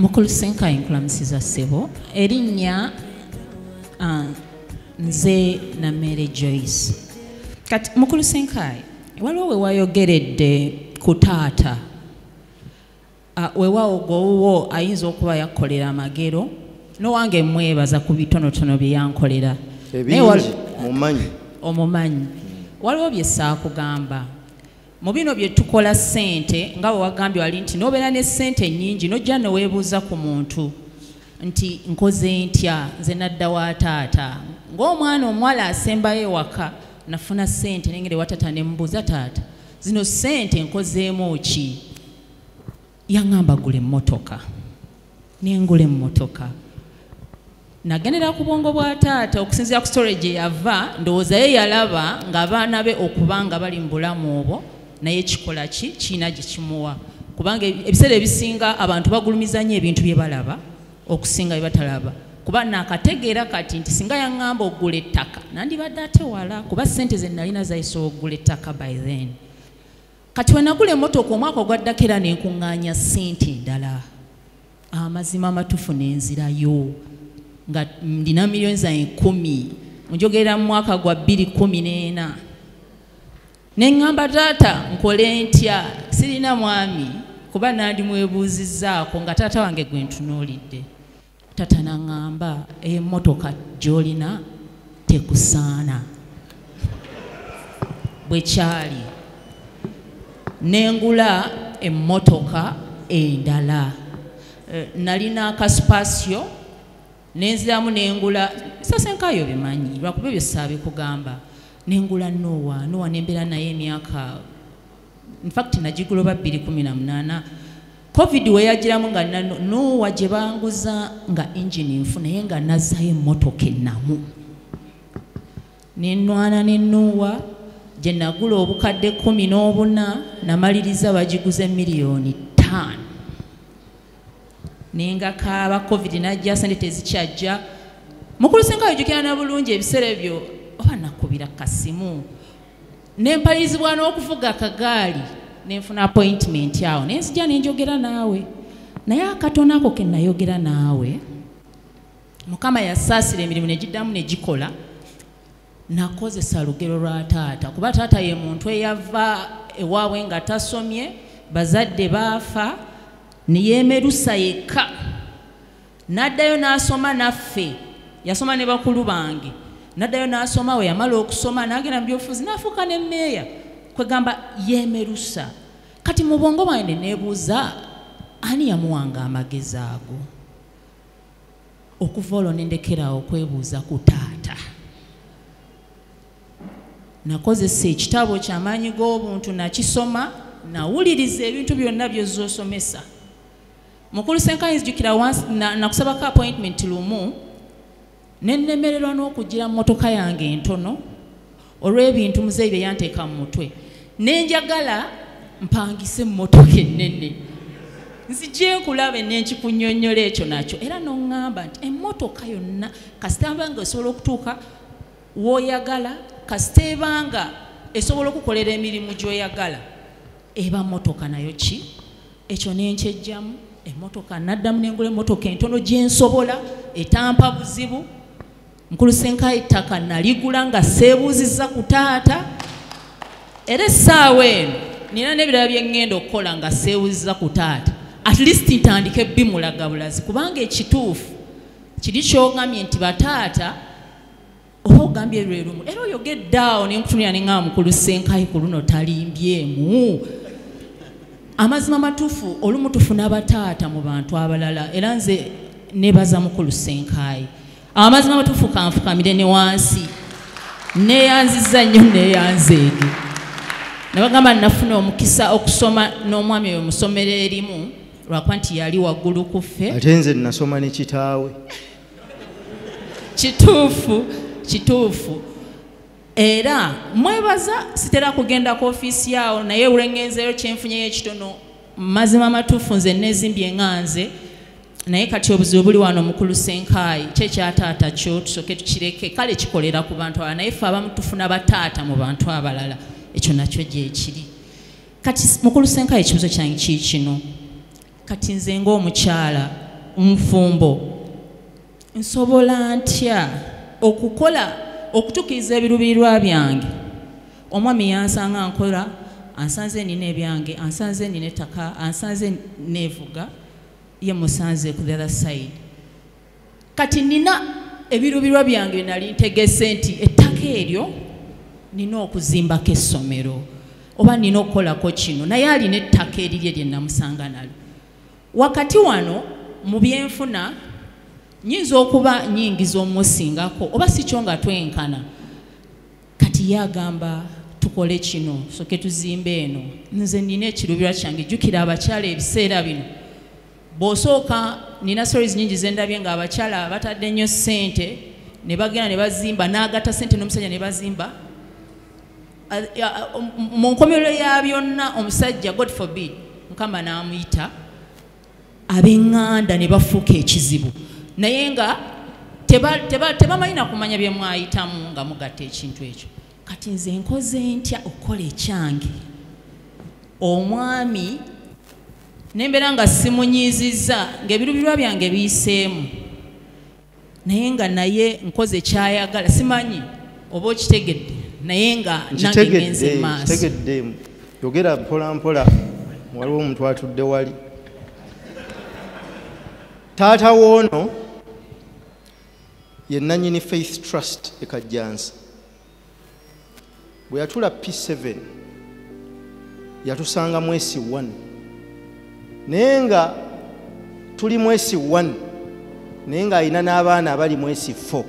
mukulu senkayi nkulamusiza ssebo. Erinnya ah, nze namere joyce. Kati mukulu senkayi waliwo we wayogeredde ku taata. Ah, weewaawo gwowuwo ayinza okuba yakolera amagero nowange mwebaza ku bitonotono bye yankolera. Omumanyi. Waliwo bye saakugamba mu bino bye tukola ssente nga bwe wagambye wali nti n'obeera ne ssente nnyingi nojja neweebuuza ku muntu nti nkoze ntya? Nze nadda wa taata? Ng'omwana omuwala asembayo ewaka nafuna ssente nengere wa taata ne mubuuza taata zino ssente nkozeemu ki? Yaŋŋamba gula emmotoka. Nengula emmotoka. Nagendera ku bwongo bwa taata okusinziira ku story gye yava ndowooza ye yalaba ng'abaana be okuba nga bali mu bulamu obwo naye kikola ki? Kiina gye kimuwa. Kubanga ebiseera ebisinga abantu bagulumiza nnyo ebintu bye balaba okusinga bye batalaba. Kuba naakategeera kati nti singa yaŋŋamba ogula ettaka nandibadde atewala kuba sente ze nalina zayise ogula ettaka by then. Kati wenagula emmotoka omwaka ogwaddako era nenkuŋŋaanya sente ndala amazima amatufu nenzirayo nga ndina miliyoni zange kumi njogerera mu mwaka gwa 214 ne ŋŋamba taata nkole ntya? Sirina mwami. Kuba nandimwebuuzizzaako nga taata wange gwe ntunuulidde. Taata naŋŋamba emmotoka gy'olina tekusaana. Bwe kyali. Nengula emmotoka endala. Eh, Nalina akasipasio nenziramu nengula. Sasenkayo bimanyi lwakuba ebyo saabikugamba nengula nowa nowa nembeera naye emyaka infact nagiguloba 218 covid weyagiramu nga nowa gye banguza nga engine nfu naye nga nazzayo emmotoka ennamu. Nenwana nenuwa gye nagula obukadde kumi n'obuna namaliriza bagiguze miliyoni ttaano. Nengakaaba covid najja sente tezikyajja mukulu senga yojjukira na bulungi ebiseera ebyo oba nakubira kasimu nempalirizibwa n'okuvuga akagaali nenfuna appointment awo. Nenzija nenjogera naawe. Naye akatono ako ke nayogera naawe. Mukama yasaasira emirimu negiddamu negikola. Nakozesa lugero lwa taata. Kuba taata ye muntu eyava ewaabwe nga tasomye bazadde baafa neyeemerusa yekka. N'addayo n'asoma naffe. Yasoma ne bakulu bange n'addayo n'asoma we yamala okusoma n'agenda mu byobufuzi n'afuuka ne meeya kwegamba yeemerusa. Kati mu bwongo bwange ne neebuuza ani yamuwanga amagezi ago? Okuva olwo nendekerawo okwebuuza ku taata. Nakozesa ekitabo kyamaanyi g'obuntu nakisoma nawuliriza ebintu byonna byozosomesa mukulu once na- nakusabako appointment lumu nenemererwa n'okugira mu motoka yange entono olw'ebintu muzeeyi bye yanteeka mu mutwe. Nenjagala mpangise mu motoka ennene. Nzije nkulabe nenkikunyonnyola ekyo nakyo. Era noŋŋamba nti emmotoka yonna kasitamba nga esobola okutuuka w'oyagala kasita ebanga esobola okukolera emirimu gy'oyagala eba motoka nayo ki? Ekyo nenkyejjamu emmotoka naddamu nengula emmotoka entono gyensobola etampa buzibu nkulu senkayi ettaka naligula nga seebuuzizza ku taata. Era essaawa eno nina n'ebirala bye ŋŋenda okukola nga seebuuzizza ku taata. At least ntandike bimulaga bulazi kubanga ekituufu kiri kyoŋŋambye nti bataata oba ogambye lwe lumu. Era oyogedde awo nenkutunira neŋŋaba mukulu senkayi ku luno talimbyemu amazima matuufu olumu tufuna abataata mu bantu abalala. Era nze nebaza mukulu senkayi amazima matuufu kanfukamire ne wansi neyanziza nnyo neyanza ege nabagamba nafuna omukisa okusoma n'omwami oyo musomero erimu lwakuba nti yali waggulu ku ffe. Ate nze nasoma ne kitaawe. Kituufu kituufu. Era mwebaza sitera kugenda ku ofiisi yawo naye olwengenzeyo kyenfunyeyo ekitono. Mazima amatuufu nze nezimbye nga nze naye kati obuzibu buli wano mukulu senkaayi kyekyataata kyo tusooke tukireke kale kikolera ku bantu abalala. Naye ffe abamu tufuna bataata mu bantu abalala. Ekyo nakyo gyekiri kati mukulu senkaayi ekibuzo kyange kii kino? Kati nze ng'omukyala nfumbo nsobola ntya okukola okutuukiriza ebirubirirwa byange? Omwami yansanga nkola ansanze nina ebyange ansanze nina ettaka ansanze neevuga ye musanze ku the other side. Kati nina ebirubirirwa byange bye nali ntegese nti ettaka eryo nina okuzimbako essomero oba nina okukolako kino naye alina ettaka erirye lye namusanga nalo wakati wano mu byenfuna nyinza okuba nyingiza omusingako oba si kyo nga twenkana. Kati ye agamba tukole kino soke tuzimbe eno. Nze nina ekirubirwa kyange jjukira abakyala ebiseera bino bw'osooka nina stories nyingi zendabye nga abakyala batadde nnyo ssente ne bagenda ne bazimba n'agatta ssente n'omusajja ne bazimba. Mu nkomerero ya byonna omusajja god forbid mukama n'amuyita ab'eŋŋanda ne bafuuka ekizibu. Naye nga teba- teba- tebamanyi na kumanya bye mwayitamu nga mugatta ekintu ekyo. Kati nze nkoze ntya okukola ekyange? Omwami nembeera nga simunyizizza ng'ebirubirwa byange biyiseemu. Naye nga naye nkoze kyayagala. Simanyi oba okitegedde naye nga nange ngenze nkitegedde maaso. nkitegedde. Yogera mpola mpola. Waliwo omuntu atudde wali. Taata woono ye nanyini faith trust ekajjansi bwe yatula p7 yatusanga mwesi 1 naye nga tuli mwesi 1 naye ng'alina n'abaana abali mwesi 4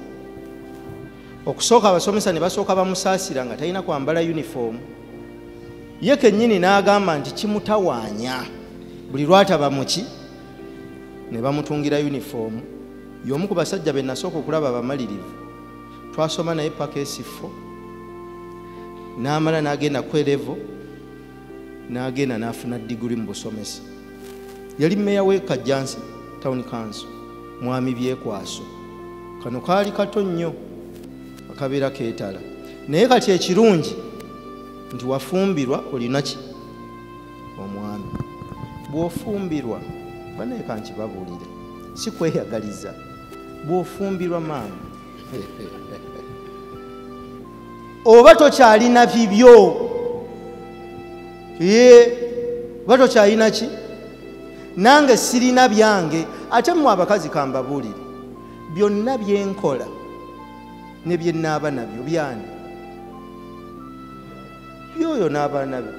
okusooka abasomesa ne basooka bamusaasira nga talina kwambala uniform ye kennyini n'agamba nti kimutawaanya. Buli lwataba muki ne bamutungira uniform. Y'omu ku basajja be nasooka okulaba abamalirivu twasoma naye paka esifo n'amala n'agenda kwerevo n'agenda n'afuna diguri mu busomesa yali mmeya w'e kajjansi town council mwami byekwaso. Kano kaali kato nnyo akabeera keetala. Naye kati ekirungi nti wafumbirwa olina ki? Omwami. Bw'ofumbirwa banaye kankibabuulire si kweyagaliza. Bw'ofumbirwa maama. Oba tokyalina bibyo? Ye oba tokyalina ki nange sirina byange ate mmwe abakazi kambabuulire byonna byenkola ne bye naaba nabyo byani? Byoyo n'aba nabyo.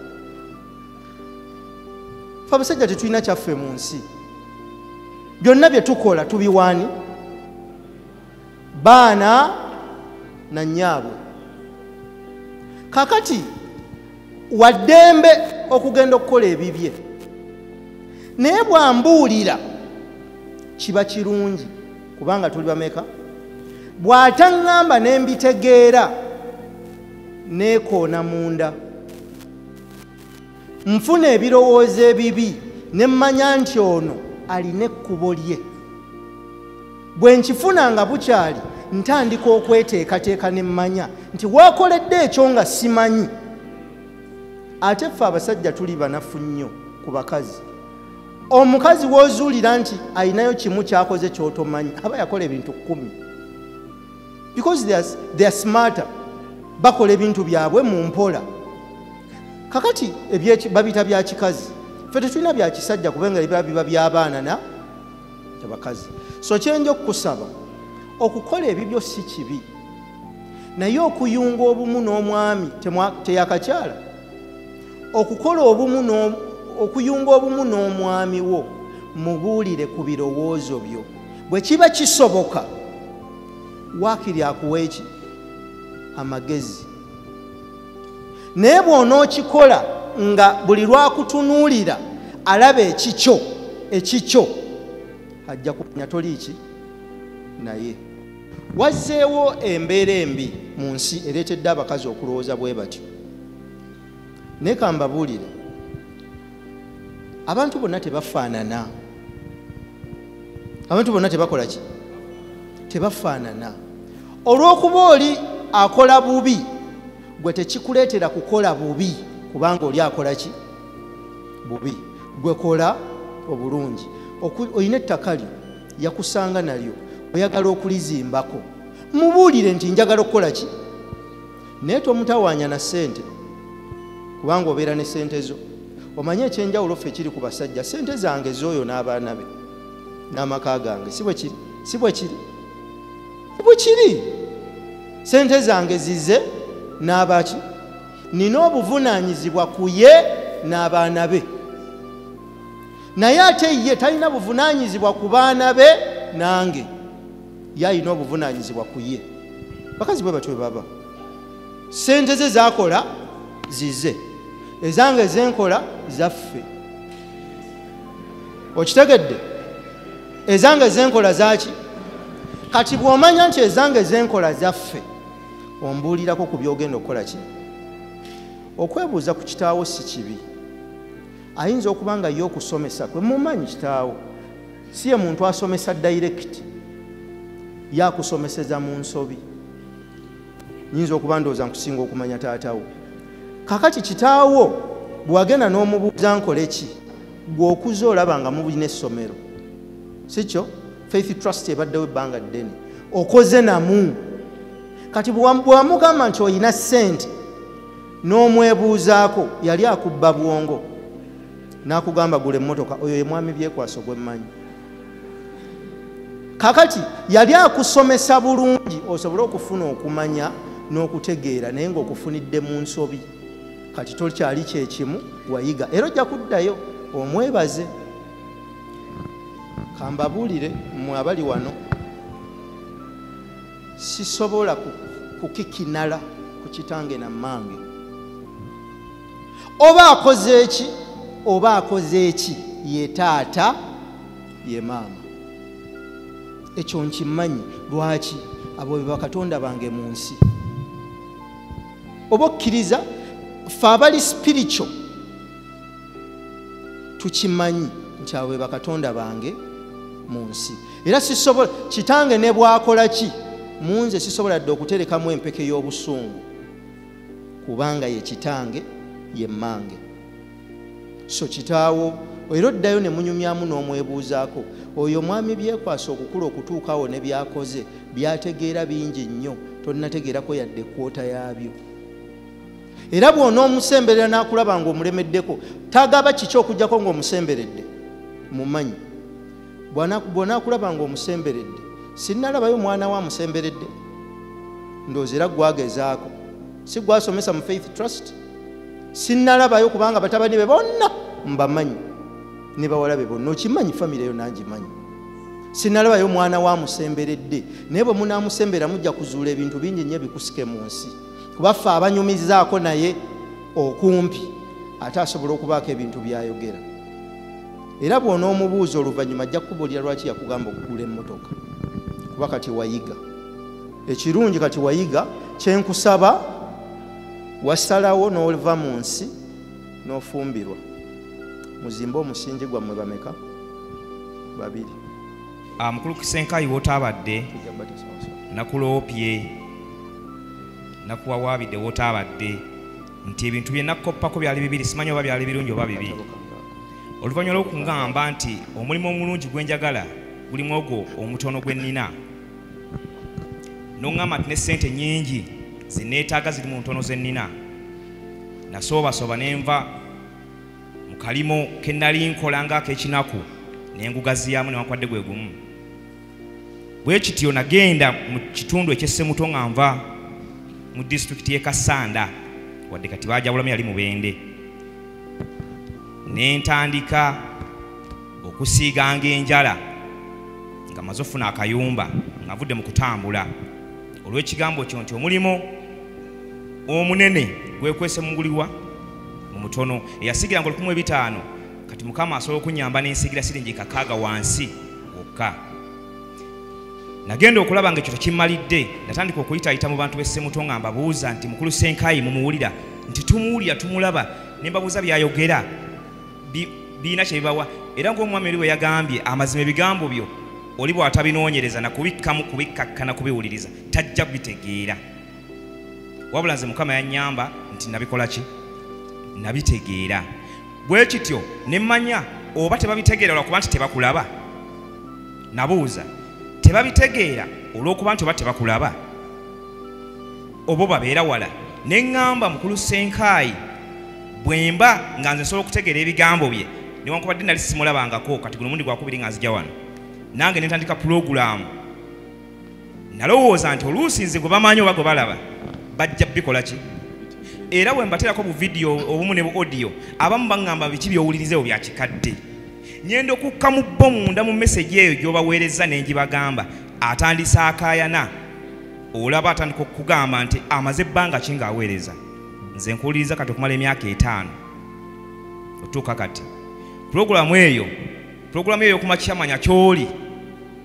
Fe abasajja tetulina kyaffe mu nsi byonna bye tukola tubiwaani baana na nyaabwe kakati waddembe okugenda okukola ebibye naye bwambuulira kiba kirungi kubanga tuli bameka bw'ataŋŋamba ne mbitegeera neekoona munda. Nfuna ebirowoozo ebibi ne mmanya nti ono alina ekkubo lye. Bwe nkifuna nga bukyali ntandika okweteekateeka ne mmanya nti waakoledde ekyo nga simanyi. Ate ffe abasajja tuli banafu nnyo ku bakazi omukazi w'ozuulira nti ayinayo kimu kyakoze kyotomanyi aba yakola ebintu kkumi because they are, they are smarter. Bakola ebintu byabwe mu mpola. Kakati babita bya kikazi ffe tetulina bya kisajja kubenga ebira biba by'abaana na abakazi so kyenja okukusaba okukola ebibyo si kibi. Naye okuyunga obumu n'omwami teyakakyala okukola obumu okuyunga obumu n'omwami wo mubuulire ku birowoozo byo. Bwe kiba kisoboka waakiri akuwa eki? Amagezi. Naye bw'onookikola nga buli lwakutunuulira alaba ekikyo ekikyo ajja kumanya toliiki naye. Wazzeewo embeera embi mu nsi ereetedde abakazi okulowooza bwe batyo. Naye kambabuulire abantu bonna tebafaanana. Abantu bonna tebakola ki? Tebafaanana. Olw'okuba oli akola bubi gwe tekikuleetera kukola bubi kubanga oli akola ki? Bubi. Gwe kola obulungi. Olina ettaka lyo yakusanga nalyo oyagala okulizimbako. Mubuulire nti njagala okukola ki? Naye tomutawaanya na ssente kubanga obeera ne ssente zo omanye ekyenjawulo ffe kiri ku basajja ssente zange z'oyo n'abaana be n'amaka gange si bwe kiri si bwe kiri bwe kiri. Ssente zange zize n'abaki nina obuvunaanyizibwa ku ye n'abaana be. Naye ate ye talina buvunaanyizibwa ku baana be nange ye alina obuvunaanyizibwa ku ye. Bakazi bwe batwe baba sente ze zakola zize ezange zenkola zaffe. Okitegedde? Ezange zenkola zaki kati bw'omanya nti ezange zenkola zaffe ombuulirako ku byogenda okukola ki? Okwebuuza ku kitaawo si kibi. Ayinza okuba nga ye okusomesa kwe mumanyi kitaawo. Si ye muntu asomesa dairekiti yakusomeseza mu nsobi. Nyinza okuba ndowooza nkusinga okumanya taatawo kakati kitaawo bwewagenda n'omubuuza nkole ki gweokuza olaba nga mubulina essomero. Si kyo faith trust ebaddewo ebbanga ddene. Okoze namu. Kati bwewamugamba nti oyina ssente n'omwebuuzaako yali akubba bwongo n'akugamba gula emmotoka oyo ye mwami byekwaso gwemmanyi kakati yali akusomesa bulungi osobole okufuna okumanya n'okutegeera naye ng'okufunidde mu nsobi kati tokyali kyekimu wayiga. Era ojja kuddayo omwebaze. Kambabuulire mmwe abali wano. Sisobola kukikinala ku kitange nammange oba akoze eki oba akoze eki ye taata ye maama. Ekyo nkimanyi lwaki? Abo be bakatonda bange mu nsi. Oba okkiriza fe abali spiritual tukimanyi nti be bakatonda bange mu nsi. Era sisobola kitange ne bwakola ki? Mu nze sisobola dde okuterekamu empeke y'obusungu kubanga ye kitange ye mmange. So kitaawo era oddayo ne munyumyamu n'omwebuuzaako oyo mwami byekwasa okukula okutuukawo ne byakoze byategeera bingi nnyo tonnategeerako yadde kwota yaabyo era bw'onoomusemberera n'akulaba ng'omulemeddeko tagaba kiki okugjako ng'omusemberedde? Mumanyi. Bw'onaakulaba ng'omusemberedde sinnalabayo mwana we amusemberedde ndowooza era gwagezaako si gwasomesa mu faith trust? Sinnalabayo kubanga batabani be bonna mbamanyi. Ne bawala be bonna. Okimanyi famire eyo nangimanyi sinnalabayo mwana we amusemberedde naye bwe munaamusembera mujja kuzuula ebintu bingi nnyo ebikusike mu nsi kubaffe abanyumizaako naye okumpi ate asobola okubaako ebintu byayogera. Era bw'onoomubuuza oluvannyuma ajja kukubuulira lwaki yakugamba okugula emmotoka. Kuba kati wayiga. Ekirungi kati wayiga kyenkusaba wasalawo n'ova mu nsi n'ofumbirwa. Muzimbe omusingi gwammwe bameka? Babiri. Mukulu kisenkayi wootaabadde nakuloopye nakuwawaabidde wootaabadde nti ebintu bye nakoppako byali bibiri simanyi oba byali birungi oba bibi. Oluvannyuma lw'okungamba nti omulimu omulungi gwe njagala gulimu ogwo omutono gwe nnina. Noŋŋamba nti n'essente nnyingi zineetaaga ziri mu ntono ze nnina. Nasoobasooba ne nva mu kalimo ke nnali nkola ngaak'ekinaku ne ngugaziyamu ne wankwadde gwe gumu. Bwe kityo nagenda mu kitundu ekyessemuto nga nva mu disitulikiti y'e kasanda. Wadde kati baajawulamu yali mubende. Ne ntandika okusiiganga enjala nga maze ofuna akayumba nga nvudde mu kutambula. Olw'ekigambo kyo nti omulimu omunene gwekwese muguliwa mu mutono eyasigiranga olukumu ebitaano kati mukama asobola okunyamba n'ensigira siringi kakaaga wansi wokka nagenda okulaba nga ekyo tekimmalidde natandika okuyitaayita mu bantu b'essemuto nga mbabuuza nti mukulu senkayi mumuwulira? Nti tumuwulira tumulaba. Ne mbabuuza byayogera. Biina kye bibawa. Era ng'omwami oli bwe yagambye amazima ebigambo byo oli bw'atabinoonyereza nakubikkamu kubikkakkana kubiwuliriza tajja kubitegeera. Wabula nze mukama yannyamba nti nabikola ki? Nabitegeera. Bwe kityo ne mmanya oba tebabitegeera lwakuba nti tebakulaba? Nabuuza tebabitegeera olw'okuba nti oba tebakulaba oba babeera wala. Ne ŋŋamba mukulu senkaayi bwe mba nga nze nsobola okutegeera ebigambo bye newankubadde nali simulabangako kati guno mundi gwakubiri nga nzija wano. Nange nentandika pulogulaamu. Nalowooza nti oluusi nze gwe bamanyi oba gwe balaba bajja bikola ki? Era bwe mbateerako buvidiyo obumu ne bu odiyo abamu baŋŋamba biki byowulirizeewo byakikadde nyenda okukka mu bo munda mu meseji eyo gy'obaweereza ne ngibagamba. Atandisa akaayana. Olaba atandika okugamba nti amaze ebbanga ki ng'aweereza? Nze nkuwuliriza kati okumala emyaka etaano. Otuuka kati pulogulaamu eyo pulogulaamu eyo okumakya manya kyoli.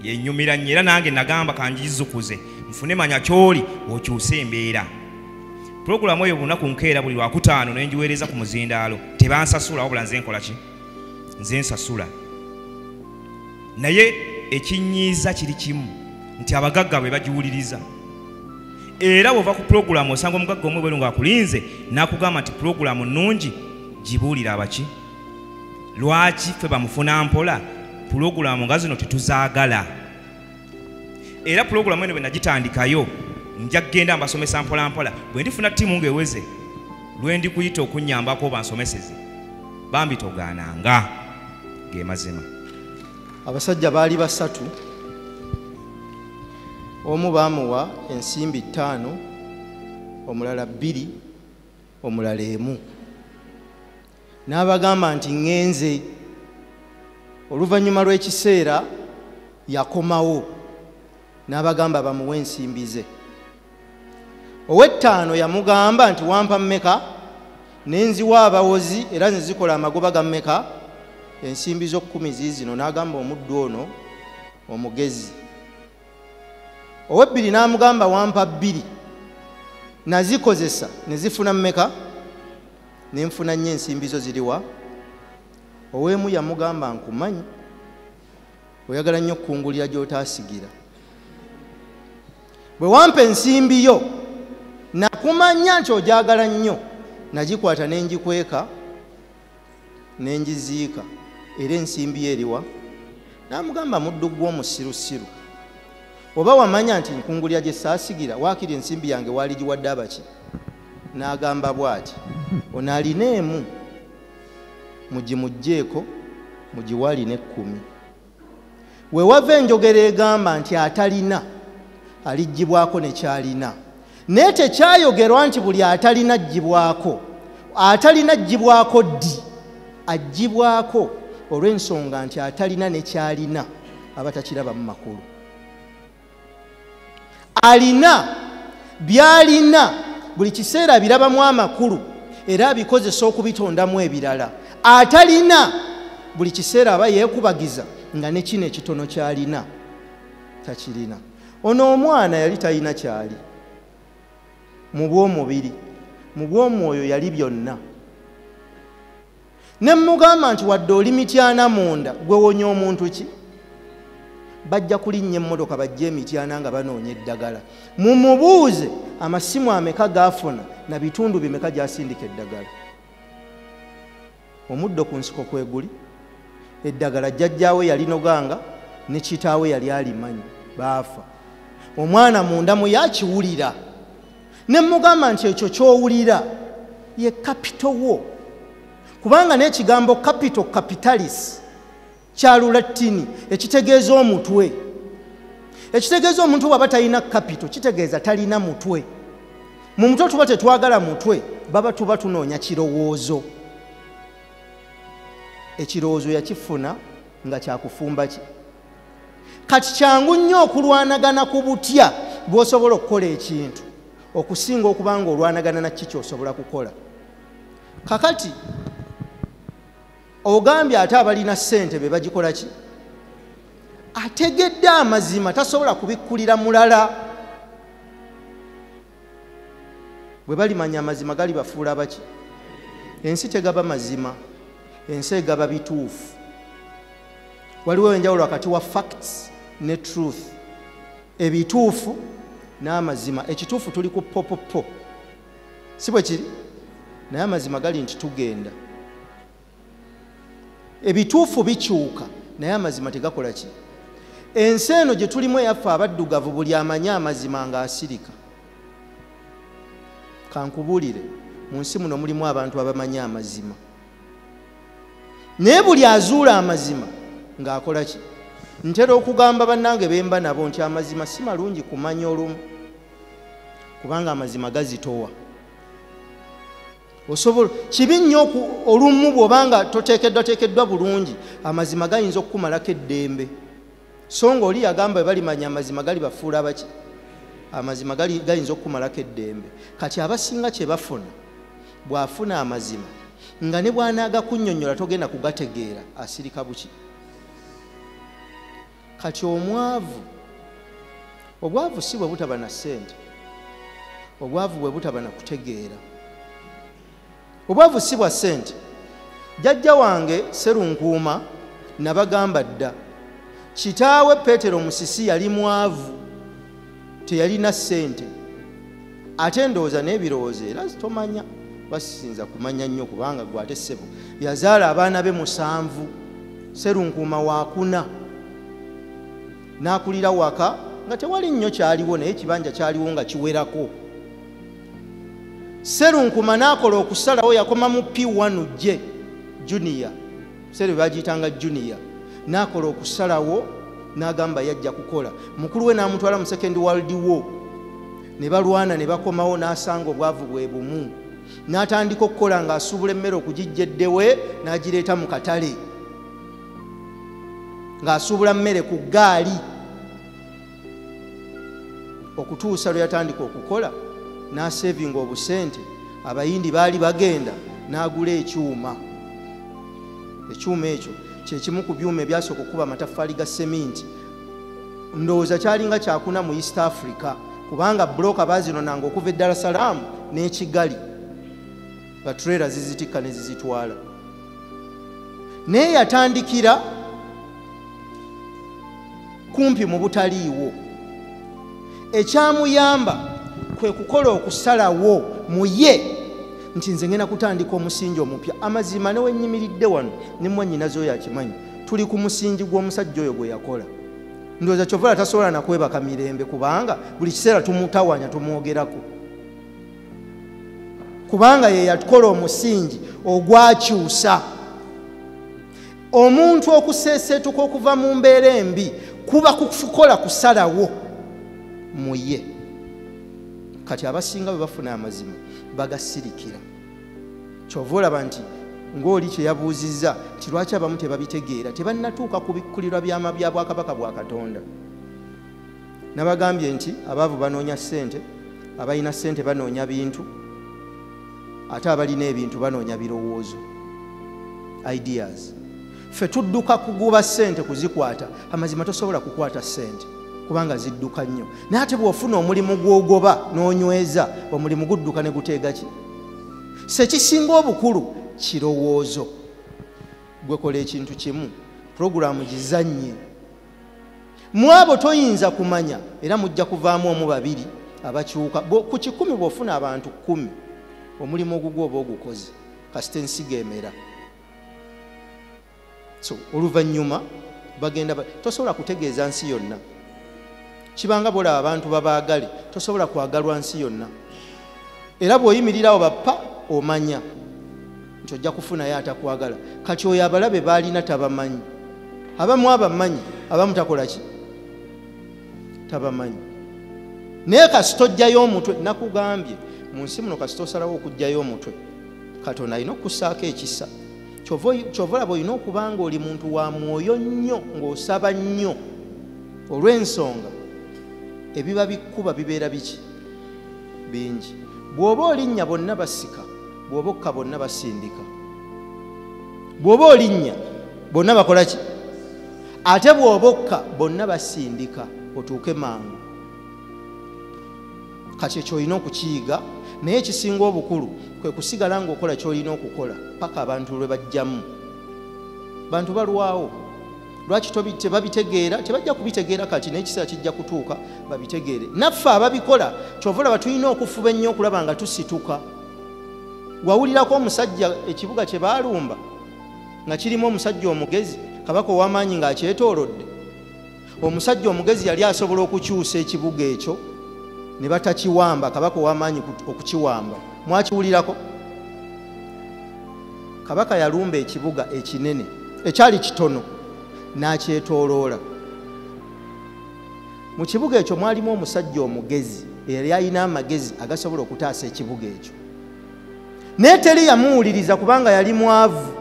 Yenyumira nnyo era nange nagamba kangizukuze nfune manya kyoli okyuse embeera. Pulogulaamu eyo bunaku nkeera buli lwakutaano nenjiweereza ku muzindaalo. Tebansasula wabula nze nkola ki nze nsasula naye ekinyiiza kiri kimu nti abagagga bwe bagiwuliriza. Era bwova ku pulogulaamu osanga omugagga omwe bweru ngaakulinze nakugamba nti pulogulaamu nnungi gibuulira abaki. Lwaki ffe bamufuna mpola? Pulogulaamu nga zino tetuzaagala. Era pulogulaamu eno bwe nagitandikayo nja kgenda mbasomesa mpolampola bwe ndifuna ttiimu ngaeweze lwe ndikuyita okunyambako bansomeseze bambi togaananga ge mazima. Abasajja baali basatu. Omu baamuwa ensimbi ttaano omulala bbiri omulala emu. N'abagamba nti ŋŋenze. Oluvannyuma lw'ekiseera yakomawo. N'abagamba bamuwe ensimbi ze. Ow'ettaano yamugamba nti wampa mmeka? Nenziwa abawozi era nezikola amagoba ga mmeka ensimbi z'okkumi ziizino n'agamba omuddu ono omugezi. Ow'ebbiri n'amugamba wampa bbiri nazikozesa ne zifuna mmeka? Nenfuna nnyo ensimbi zo ziriwa ow'emu yamugamba nkumanyi. Oyagala nnyo okukungulira gy'otaasigira bwe wampa ensimbi yo nakumanya nti ojagala nnyo nagikwata nengikweka nengiziika era ensimbi yo eriwa namugamba muddu gw'omusirusiru oba wamanya nti nkungulira gye saasigira waakiri ensimbi yange waali giwadde abaki? N'agamba bw'ati ono alina emu mugimugjeeko mugiwaalina ekkumi we wava enjogera egamba nti atalina aliggibwako nekyalina naye tekyayogerwa nti buli atalina aggyibwako atalina aggyibwako ddi aggyibwako olw'ensonga nti atalina nekyalina aba takirabamu makulu. Alina byalina buli kiseera birabamu amakulu era abikozesa okubitondamu ebirala. Atalina buli kiseera aba yeekubagiza nga ne kino ekitono kyalina takirina. Ono omwana yali talina kyali. Mu bwomubiri mu bwomwoyo yali byonna ne mugamba nti wadde oli mityana munda gwewonya omuntu ki? Bajja kulinnya emmotoka bajja emityana nga banoonya eddagala. Mumubuuze amasimu ameka gafuna na bitundu bimeka gyasindika eddagala? Omuddo ku nsiko kweguli eddagala jjajjaawe yalinoganga ne kitaawe yali alimanyi baafa. Omwana munda muyakiwulira ne mugamba nti ekyo kyowulira ye kapito wo kubanga n'ekigambo kapito kapitalis kyalulatini ekitegeeza omutwe. Ekitegeeza omuntu bwaba talina kapito kitegeeza talina mutwe. Mu mutwe tuba tetwagala mutwe baba tuba tunoonya kirowoozo. Ekirowoozo yakifuna nga kyakufumba ki? Kati kyangu nnyo okulwanagana ku butya bw'osobola okukola ekintu okusinga okuba nga olwanagana nakki kyosobola kukola. Kakati ogambye ate abalina ssente be bagikola ki? Ategedde amazima tasobola kubikkulira mulala. Bwe balimanya amazima gali bafuula baki? Ensi tegaba mazima ensi egaba bituufu. Waliwo enjawulo wakati wa facts ne truth. Ebituufu n'amazima ekituufu tuli ku popopo si bwe kiri? Naye amazima gali nti tugenda ebituufu bikyuka naye amazima tegakola ki? Ensi eno gye tulimu eyaffe abaddugavu buli amanye amazima ng'asirika. Kankubuulire mu nsi muno mulimu abantu abamanyi amazima. Naye buli azuula amazima ng'akola ki? Ntera okugamba bannange bemba nabo nti amazima si malungi kumanya olumu kubanga amazima gazitowa osobola kibi nnyo olumu bw'obanga toteekeddwa teekeddwa bulungi amazima gayinza okukumalako eddembe. So nga oli yagamba balimanya amazima gali bafuula baki amazima gayinza okukumalako eddembe. Kati abasinga kye bafuna bw'afuna amazima nga ne bw'anaagakunnyonnyola togenda kugategeera asirika buki? Kati omwavu obwavu si bwe butaba na ssente obwavu bwe butaba na kutegeera obwavu si bwa ssente. Jjajja wange serunkuuma nabagamba dda kitaawe peetero musisi yali mwavu teyalina ssente. Ate ndowooza n'ebirowoozo era tomanya basisinza kumanya nnyo kubanga gwe ate ssebo yazaala abaana be musanvu. Serunkuuma waakuna n'akulira waka nga tewali nnyo kyaliwo naye ekibanja kyaliwo nga kiwerako serunkuma n'akola okusalawo yakoma mu p1 gye juniya sere bagiyitanga juniya n'akola okusalawo n'agamba yajja kukola. Mukulu we n'amutwala mu second world war. Ne balwana ne bakomawo n'asanga obwavu bwe bumu. N'atandika okukola ng'asuubula emmere okugijjeddewe n'agireeta mu katale. Ng'asuubula mmere ku ggaali. Okutuusa lwe yatandika okukola n'asevinga obusente abayindi baali bagenda n'agula ekyuma. Ekyuma ekyo kyekimu ku byuma ebyasooka okuba amataffaali ga seminti ndowooza kyalinga kyakuna mu east africa kubanga buloka bazinonanga okuva eddala salaamu n'ekigali. Baturera zizitikka ne zizitwala. Naye yatandikira kumpi mu butaliiwo. Ekyamuyamba kwe kukola okusalawo mu ye. Nti nze ngenda kutandika omusingi omupya. Amazima ne wenyimiridde wano ne mwannyinazo oyo akimanyi tuli ku musingi gw'omusajja oyo gwe yakola. Ndowooza kyovala tasobola nakwebaka mirembe kubanga buli kiseera tumutawanya tumwogerako. Kubanga ye yakola omusingi ogwakyusa. Omuntu okuseeseetuka okuva mu mbeera embi kuba kukola kusalawo mu ye kati abasinga bwe bafuna amazima bagasirikira. Kyova olaba nti ngaoli kyeyabuuzizza nti lwaki abamu tebabitegeera? Tebannatuuka ku bikkulirwa byama bya bwakabaka bwa katonda. Nabagambye nti abaavu banoonya ssente abalina ssente banoonya bintu ate abalina ebintu banoonya birowoozo. Ideas. Ffe tudduka kuguba ssente kuzikwata amazima tosobola kukwata ssente kubanga zidduka nnyo. Naye ate bw'ofuna omulimu gw'ogoba n'onyweza omulimu gudduka ne guteega ki? Sekisinga obukulu kirowoozo. Gwekola ekintu kimu puroguramu gizannye. Mu abo toyinza kumanya era mujja kuvaamu omu babiri abakyuka. Ku kikumi bw'ofuna abantu kumi omulimu ogugwo oba ogukoze kasite ensiga emera. So oluvannyuma bagenda tosobola kutegeeza nsi yonna kibanga bolaba abantu babaagale tosobola kwagalwa nsi yonna. Era bw'oyimirirawo bappa omanya nti ojja kufunayo atakwagala. Kati oyo abalabe baalina tabamanyi. Abamu abamanyi abamu takola ki? Tabamanyi. Naye kasita ojjayo omutwe nakugambye mu nsi muno kasita osalawo okugjayo omutwe. Katonda alina okukussaako ekisa. Kyova olaba olina okuba nga oli muntu wa mwoyo nnyo ng'osaba nnyo olw'ensonga ebiba bikkuba bibeera biki? Bingi. Bw'oba olinnya bonna basika bw'oba okka bonna basindika. Bw'oba olinnya bonna bakola ki? Ate bw'oba okka bonna basindika otuuke mangu. Kati ekyo olina okukiyiga naye ekisinga obukulu kwe kusigala ngaokola kyolina okukola paka abantu lwe bajjamu. Bantu balwawo lwaki tebabitegeera tebajja kubitegeera kati naye ekiseera kijja kutuuka babitegeere. Naffe ababikola kyova olaba tulina okufuba ennyo okulaba nga tusituka. Wawulirako omusajja ekibuga kye baalumba nga kirimu omusajja omugezi kabaka ow'amaanyi ng'akyetoolodde. Omusajja omugezi yali asobola okukyusa ekibuga ekyo ne batakiwamba kabaka owamaanyi ku- okukiwamba. Mwakiwulirako? Kabaka yalumba ekibuga ekinene ekyali kitono n'akyetooloola. Mu kibuga ekyo mwalimu omusajja omugezi eyali alina amagezi agasobola okutaasa ekibuga ekyo. Naye teri yamuwuliriza kubanga yali mwavu.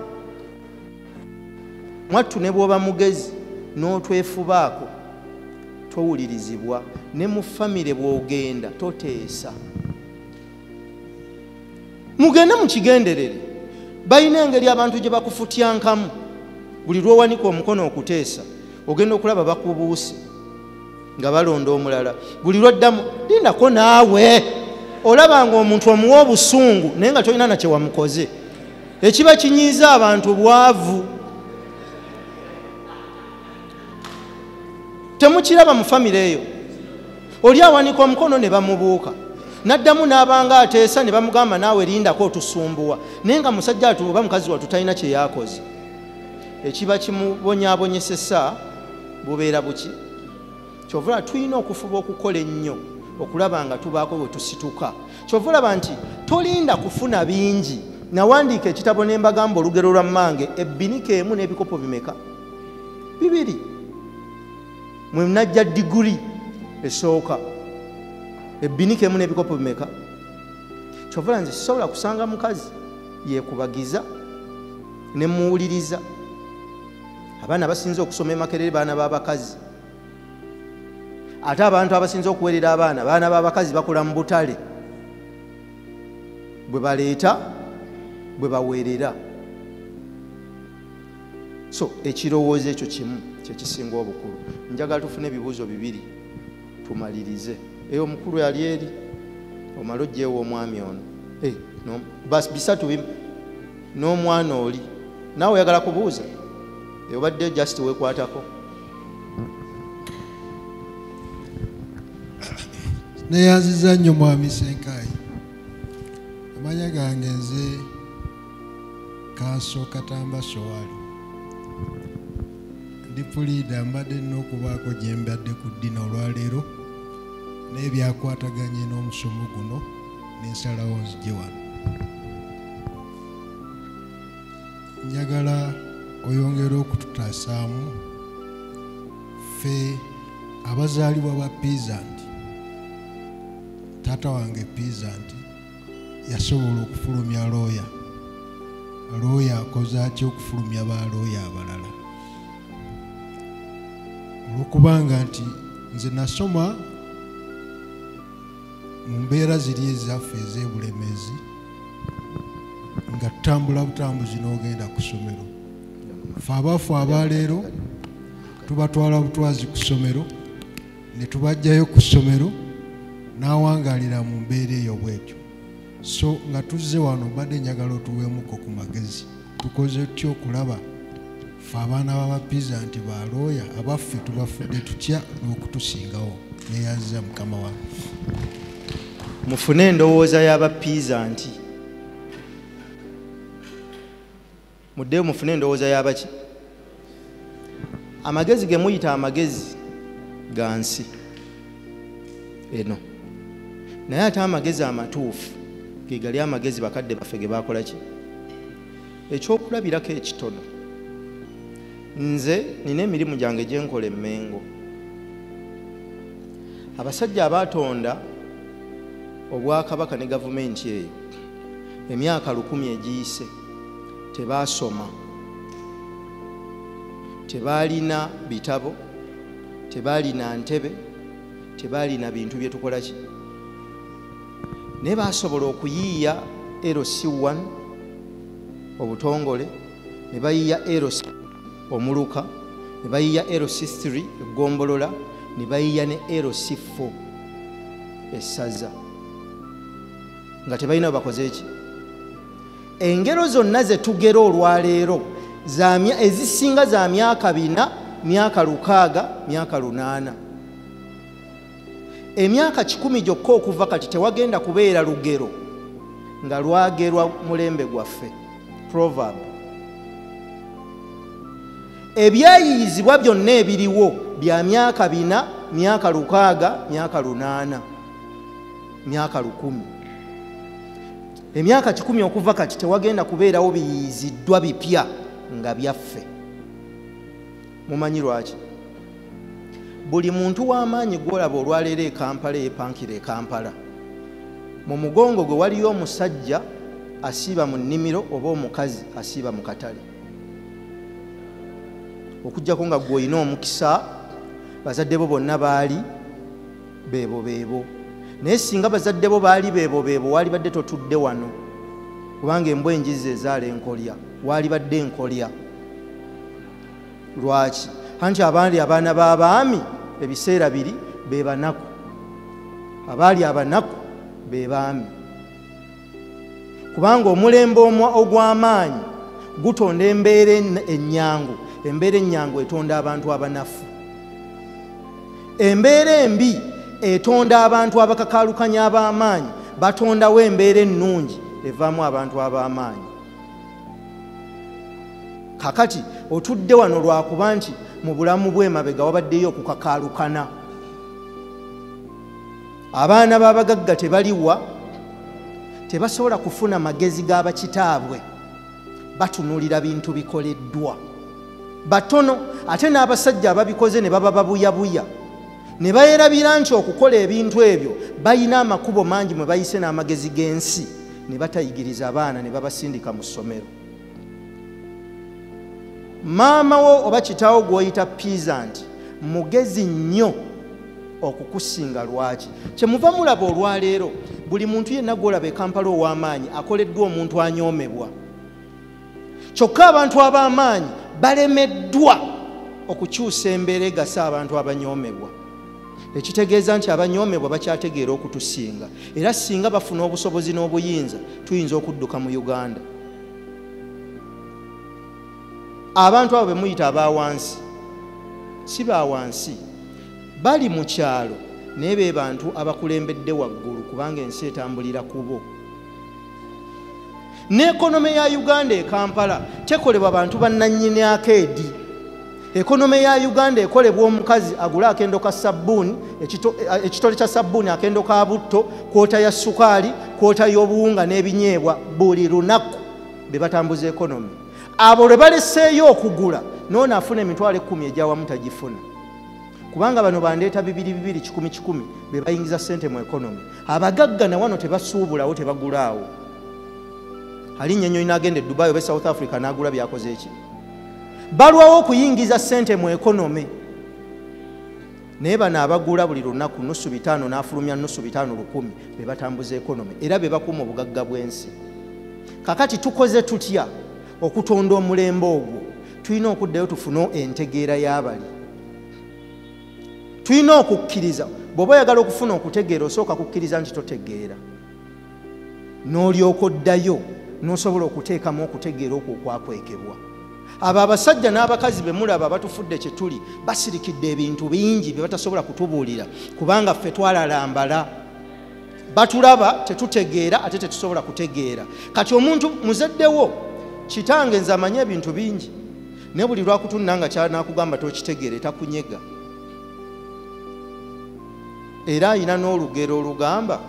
Mwattu ne bw'oba mugezi n'otwefubaako towulirizibwa ne mu famire bw'ogenda toteesa. Mugende mukigenderere balina engeri abantu gye bakufutyankamu buli lwowanika omukono okuteesa ogenda okulaba bakubuuse nga balonda omulala. Buli lwoddamu lindako naawe olaba nga omuntu omuwa obusungu naye nga tolina nakye wamukoze. Ekiba kinyiiza abantu bwavu temukiraba mu famire eyo. Oli awanika omukono ne bamubuuka. Naddamu n'abanga ateesa ne bamugamba naawe lindako otusumbuwa. Naye nga musajja atu oba mukazi watu talina kye yakoze ekiba kimubonyabonyesesa bubeera buki? Kyovula tulina okufuba okukola ennyo okulaba nga tubaako bwe tusituka. Kyova olaba nti tolinda kufuna bingi. Nawandiika ekitabo ne mbagamba olugero lwa mmange ebbinika emu n'ebikopo bimeka? Bibiri. Mwe najja diguri esooka ebbinika emu n'ebikopo bimeka? Kyovula nze sisobola kusanga mukazi yekubagiza ne muwuliriza abaana basinze okusoma emakerere baana b'abakazi. Ate abantu abasinze okuwerera abaana baana b'abakazi bakola mu butale. Bwe baleeta bwe baweerera. So ekirowoozo ekyo kimu kyekisinga obukulu. Njagala tufune ebibuuzo bibiri tumalirize. Eyo omukulu yali eri? Omala ojjeewo omwami ono. Eh, bisatu bimu n'omwana oli? Naawe oyagala kubuuza obadde just wekwatako neyanziza nnyo mwami senkaayi amanya gange nze kanso katamba sowali ndi puliida mbadde nina okubaako gye mbadde ku ddina olwaleero n'ebyakwataganye n'omusomo guno nensalawo nzije wano. Njagala oyongere okututaasaamu ffe abazaalibwa ba piizanti taata wange piizanti yasobola okufulumya looya looya akoze atya okufulumya balooya abalala? Olwokubanga nti nze nasoma mu mbeera ziri ezaffe ez'ebulemezi nga tutambula butambuzi n'ogenda ku ssomero fe abaafu abaleero tubatwala butwazi ku ssomero ne tubajjayo ku ssomero n'awangaalira mu mbeera eyo bwetyo. So nga tuzze wano badde njagala otuweemuko ku magezi. Tukoze tutya okulaba? Fe abaana b'abapiza nti balooya abaffe tubafudde tutya n'okutusingawo? Neyaziza mukama wange mufune endowooza y'abapiiza nti muddeyo mufune endowooza y'abaki amagezi ge muyita amagezi ga nsi eno. Naye ate amagezi amatuufu ge gali amagezi bakadde baffe ge bakola ki? Ekyokulabirako ekitono. Nze nina emirimu gyange gyenkola emmengo. Abasajja abatonda obwakabaka ne gavumenti eyo emyaka lukumi egiyise tebaasoma tebaalina bitabo tebaalina ntebe tebaalina bintu bye tukola ki? Naye baasobola okuyiiya rc1 obutongole ne bayiiya rc omuluka ne bayiiya rc3 egombolola ne bayiiya ne rc4 essaza. Nga tebalina bakoze eki engero zonna zetugera olwaleero ezisinga za myaka bina myaka lukaaga myaka lunaana. Emyaka kikumi gyokka okuva kati tewagenda kubeera lugero nga lwagerwa mulembe gwaffe proverb. Ebyayiyizibwa byonna ebiriwo bya myaka bina myaka lukaaga myaka lunaana myaka lukumi. Emyaka kikumi okuva kati tewagenda kubeerawo biyiziddwa bipya nga byaffe. Mumanyi lwaki? Buli muntu w'amaanyi gwolaba olwaleero ekampala eyepankira ekampala mu mugongo gwe waliyo omusajja asiiba mu nnimiro oba omukazi asiiba mu katale. Okugjako nga gwe olina omukisa bazadde bo bonna baali beebo beebo naye singa bazadde bo baali beebo beebo waali badde totudde wano kubanga embwa enjizi ezaala enkolya waali badde enkolya lwaki? Anti abaali abaana b'abaami ebiseera biri be banaku. Abaali abanaku be baami. Kubanga omulembe ogw'amaanyi gutonda embeera ennyangu. Embeera ennyangu etonda abantu abanafu. Embeera embi etonda abantu abakakaalukanya ab'amaanyi. Batondawo embeera ennungi evaamu abantu ab'amaanyi kakati otudde wano lwakuba nti mu bulamu bw'emabega wabaddeyo okukakaalukana abaana b'abagagga tebaliwa tebasobola kufuna magezi g'abakitaabwe batunulira bintu bikoleddwa. Batono ate n'abasajja ababikoze ne baba babuyabuya. Ne bayerabira nti okukola ebintu ebyo balina amakubo mangi mwe bayise n'amagezi g'ensi. Ne batayigiriza abaana ne babasindika mu ssomero maama wo oba kitaawo gw'oyita piizanti mugezi nnyo okukusinga lwaki? Kyemuva mulaba olwaleero buli muntu yenna gwolaba ekampala ow'amaanyi akoleddwa omuntu anyoomebwa. Kyokka abantu ab'amaanyi balemeddwa okukyusa embeera egasa abantu abanyoomebwa. Ekitegeeza nti abanyoomebwa bakyategeera okutusinga era singa bafuna obusobozi n'obuyinza tuyinza okudduka mu uganda abantu abo bemuyita abawansi si bawansi bali mu kyalo naye be bantu abakulembedde waggulu kubanga ensi etambulira kubo n'ekonome ya uganda ekampala tekolebwa bantu bannanyini akeedi ekonome ya uganda ekolebwa omukazi agula akendo ka sabbuuni ekitole kya sabbuuni akendo ka butto kwota ya sukaali kwota y'obuwunga n'ebinyeebwa buli lunaku be batambuza ekonome abo lwe baleseeyo okugula noono afuna emitwalo ekkumi egyawamu tagifuna. Kubanga bano bandeeta bibiri bibiri kikumi kikumi be bayingiza ssente mu ekonomi abagagga na wano tebasuubulawo tebagulaawo. Alinnya ennyonyi n'agenda edubayi oba south africa n'agula byakoze eki balwawo okuyingiza ssente mu ekonome naye bano abagula buli lunaku nusu bitaano n'afulumya nusu bitaano lukumi be batambuza ekonomi era be bakuuma obugagga bw'ensi. Kakati tukoze tutya okutonda omulembe ogwo tulina okuddayo tufune entegeera y'abali. Tulina okukkiriza bw'oba oyagala okufuna okutegeera osooka kukkiriza nti totegeera. N'olyoka oddayo n'osobola okuteekamu okutegeera okwo okwakwekebwa. Abo abasajja n'abakazi be mulaba batufudde kye tuli basirikidde ebintu bingi bye batasobola kutubuulira kubanga ffe twalalambala batulaba tetutegeera ate tetusobola kutegeera. Kati omuntu muzaddewo kitange nze amanye ebintu bingi. Naye buli lwakutunna nga kyanakugamba tokitegeere takunyega. Era ayina n'olugero olugamba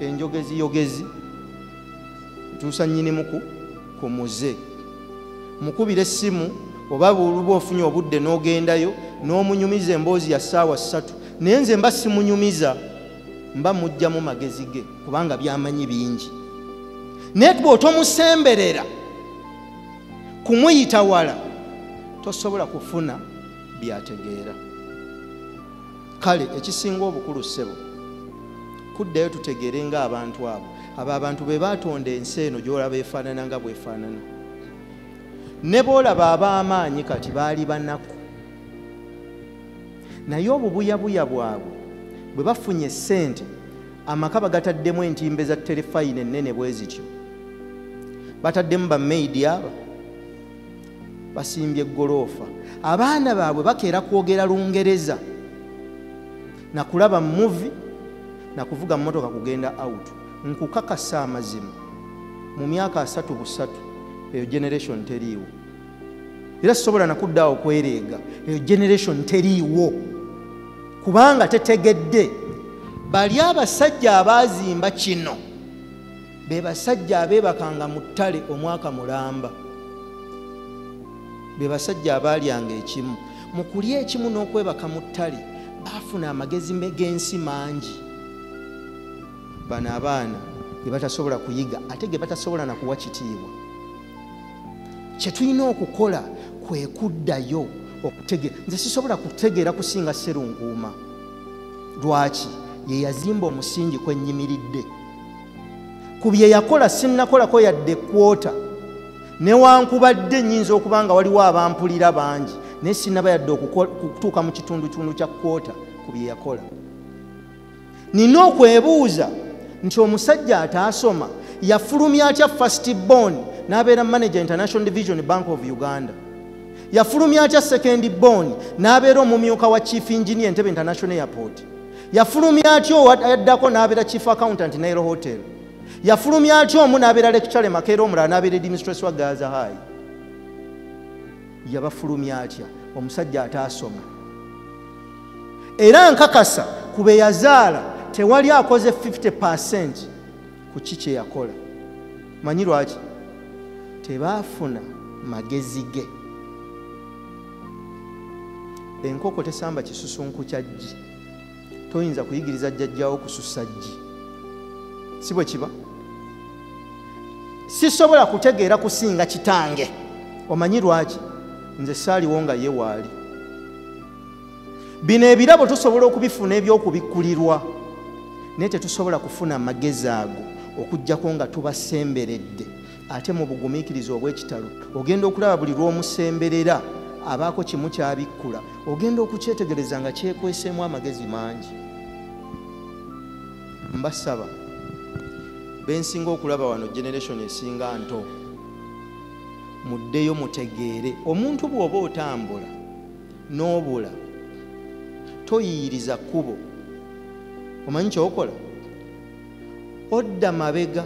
enjogezi yogezi tuusa nnyinimuku ku muze. Mukubira essimu oba buluba ofunye obudde n'ogendayo n'omunyumiza emboozi ya ssaawa ssatu naye nze mba simunyumiza mba mugjamu magezi ge kubanga byamanyi bingi naye bw'otomusemberera kumuyita wala tosobola kufuna byategeera. Kale ekisinga obukulu ssebo kuddayo tutegeere ng'abantu abo abo abantu be batonda ensi eno gyolaba efaanana nga bwefaanana ne boolaba ab'amaanyi kati baali banaku. Naye obubuyabuya bwabwe bwe bafunye ssente amaka bagataddemu entimbe za terefayina ennene bwe zityo bataddemu bamaidi aba basimbye eggoloofa. Abaana baabwe bakeera kwogera lungereza nakulaba muvi nakuvuga mumotoka kugenda out. Nkukakasa amazima. Mu myaka asatu busatu eyo generation teriiwo. Era sisobola nakuddaawo okwereega eyo generation teriiwo. Kubanga tetegedde. Bali abasajja abaazimba kino be basajja abeebakanga mu ttale omwaka mulamba. Be basajja abaalyanga ekimu. Mu kulya ekimu n'okwebaka mu ttale baafuna amagezi g'ensi mangi. Bano abaana ge batasobola kuyiga ate ge batasobola nakuwa kitiibwa. Kye tulina okukola kwe kuddayo okutegeera nze sisobola kutegeera kusinga serunkuuma lwaki? Ye yazimba omusingi kwennyimiridde ku bye yakola sinnakolako yadde kwota. Newankubadde nyinza okuba nga waliwo abampulira bangi naye sinaba yadde okutuuka mu kitundutundu kya kwota ku bye yakola. Nina okwebuuza nti omusajja ataasoma yafulumya atya fast bon n'abeera manager international division bank of uganda? Yafulumya atya second bon n'abeera omumyuka wa chief engineer entebe international airport? Yafulumya atya owa- addako n'abeera chief accountant nairo hotel yafulumya atya omu n'abeera lecture makeera omulala n'abeera administrator wa gaza high yabafulumya atya omusajja ataasoma era nkakasa ku be yazaala tewali akoze 50 ku ki kye yakola. Manyi lwaki? Tebaafuna magezi ge. Enkoko tesamba kisusunku kya ggi toyinza kuyigiriza jjajjawo kususa ggi si bwe kiba sisobola kutegeera kusinga kitange. Omanyi lwaki? Nze saaliwo nga ye waali. Bino ebirabo tusobola okubifuna ebyokubikkulirwa. Naye tetusobola kufuna magezi ago okugjako nga tubasemberedde. Ate mu bugumiikiriza obw'ekitalo ogenda okulaba buli lw'omusemberera abaako kimu kyabikkula. Ogenda okukyetegereza nga kyekweseemu amagezi mangi. Mbasaba bensinga okulaba wano generation esinga nto. Muddeyo mutegeere. Omuntu bw'oba otambula n'obula toyiyiriza kkubo. Omanyi kyokola? Odda mabega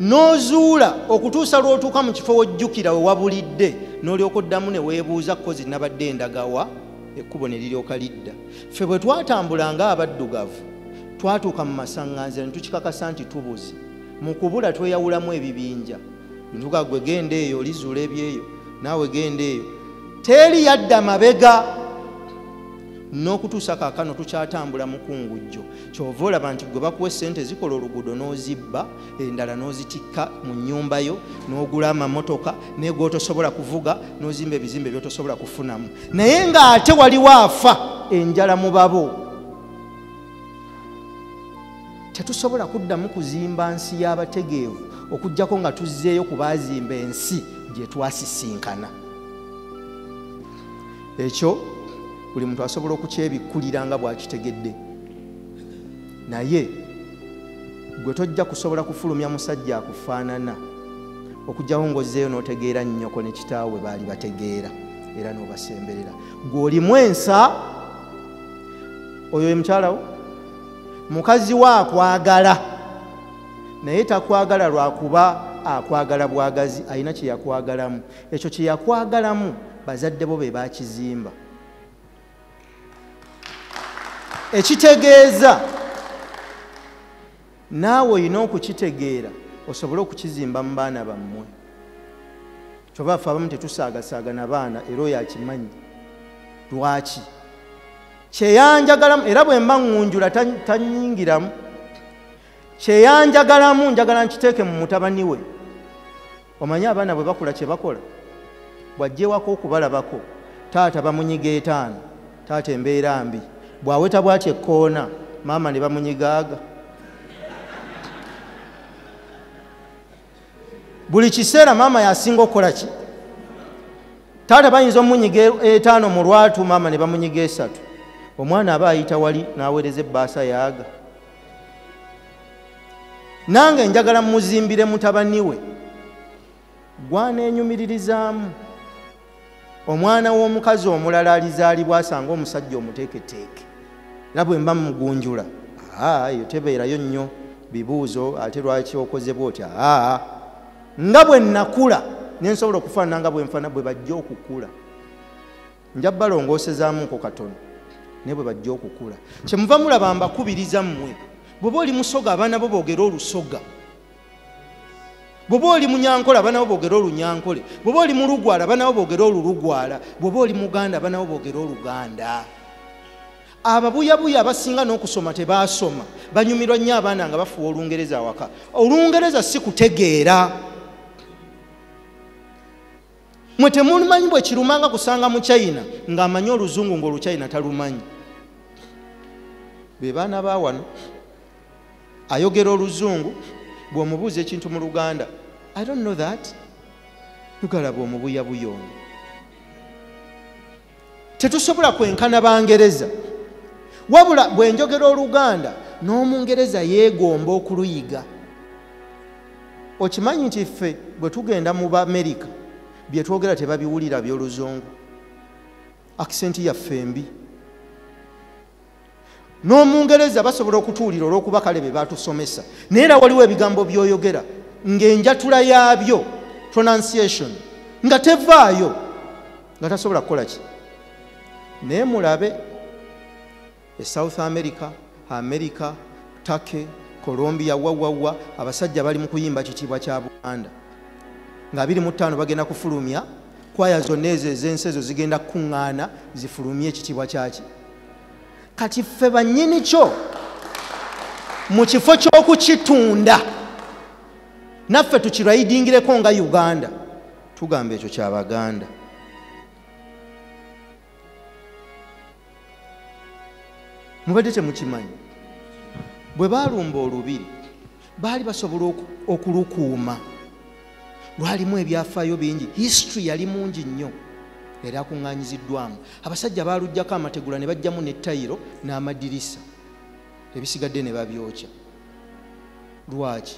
n'ozuula okutuusa lw'otuuka mu kifo wojjukira we wabulidde n'olyoka oddamu ne weebuuza kozi nabadde endagawa ekkubo ne liryoka lidda. Ffe bwe twatambulanga abaddugavu twatuuka mu masaŋŋanzira ne tukikakasa nti tubuze mu kubula tweyawulamu ebibinja. Ntuga gwe genda eyo olizuula ebyeyo naawe genda eyo. Teeri yadda mabega n'okutuusa kaakano tukyatambula mukungujjo kyova olaba nti gwe bakuwa esente zikola oluguudo n'ozibba endala n'ozitikka mu nnyumba yo n'ogula amamotoka naye gotosobola kuvuga n'ozimba ebizimbe byotosobola kufunamu. Naye ng'ate waliwo afa enjala mu babo tetusobola kuddamu kuzimba nsi y'abategeevu okugjako nga tuzzeeyo ku baazimba ensi gye twasisinkana. Ekyo buli muntu asobola okukyebikkulira nga bwakitegedde. Naye gwe tojja kusobola kufulumya musajja akufaanana okugjaho ng'ozzeeyo n'otegeera nnyoko ne kitaawe baali bategeera era n'obasemberera. Gw'olimu ensa oyo ye mukyalawo mukazi we akwagala. Naye takwagala lwakuba akwagala bwagazi alina kye yakwagalamu. Ekyo kye yakwagalamu bazadde bo be bakizimba. Ekitegeeza. Naawe olina okukitegeera osobole okukizimba mu baana bammwe. Kyoba ffe abamu tetusaagasaagana baana era oyo akimanyi. Lwaki kyeyanjagalamu era bwe mba ŋŋunjula ta- tanyingiramu. Kyeyanjagalamu njagala nkiteeke mu mutabani we. Omanyi abaana bwe bakula kye bakola? Bw'ajjewako okubalabako taata bamunyiga etaano taata embeera mbi. Bwaweta bwati ekkoona maama ne bamunyigaaga. Buli kiseera maama yasinga okukola ki? Taata bayinza omunyiga etaano mu lwatu maama ne bamunyiga esatu omwana aba ayita wali n'aweereza ebbaasa yaaga. Nange njagala muzimbire mutabani we. Gwaneenyumiririzaamu omwana w'omukazi omulala alizaalibwa asanga omusajja omuteeketeeke. Era bwe mba mugunjula aa eyo tebeerayo nnyo. Bibuuzo ate lwaki okoze bwoti aa nga bwe nakula nensobola okufaanana nga bwenfaana bwe bajja okukula. Nja balongoosezaamuko katono naye bwe bajja okukula. Kyemuva mulaba mbakubiriza mmwe bweba oli musoga abaana bo boogera olusoga. Bweba oli munyankola abaana bo boogera olunyankole. Bweba oli mulugwala abaana bo boogera olulugwala. Bweba oli muganda abaana bo boogera oluganda. Ababuyabuya abasinga n'okusoma tebaasoma. Banyumirwa nnyo abaana nga bafuwa olungereza awaka. Olungereza si kutegeera. Mwe temumanyi bwe kirumanga kusanga mu china ng'amanyi oluzungu ng'oluchina talumanyi be baana ba wano. Ayogera oluzungu bw'omubuuza ekintu mu luganda i don't know that. Tugalaba omubuyabuya ono tetusobola kwenkana bangereza. Wabula bwe njogera oluganda n'omungereza yeegomba okuluyiga okimanyi nti ffe bwe tugenda mu baamerika bye twogera tebabiwulira byoluzungu? Akisenti yaffe mbi n'omungereza basobola okutuwulira olw'okuba kale be batusomesa naye era waliwo ebigambo by'oyogera. Ng'enjatula yaabyo pronunciation nga tevaayo. Nga tasobola kukola ki? Naye mulabe e south america america take colombia wawawa abasajja bali mu kuyimba kitiibwa kya buganda. Nga 25 bagenda kufulumya kwaya zonna ezo ez'ensi ezo zigenda kukuŋŋaana zifulumye ekitiibwa kyaki kati ffe bannyini kyo mu kifo ky'okukitunda naffe tukirayidingireko nga uganda tugamba ekyo kyabaganda mubadde temukimanyi bwe baalumba olubiri baali basobola oku- okulukuuma. Lwalimu ebyafaayo bingi history yali mungi nnyo era akuŋŋanyiziddwamu abasajja baalugjako amategula ne bajjamu nettayiro n'amadirisa. Ebisigadde ne babyokya. Lwaki?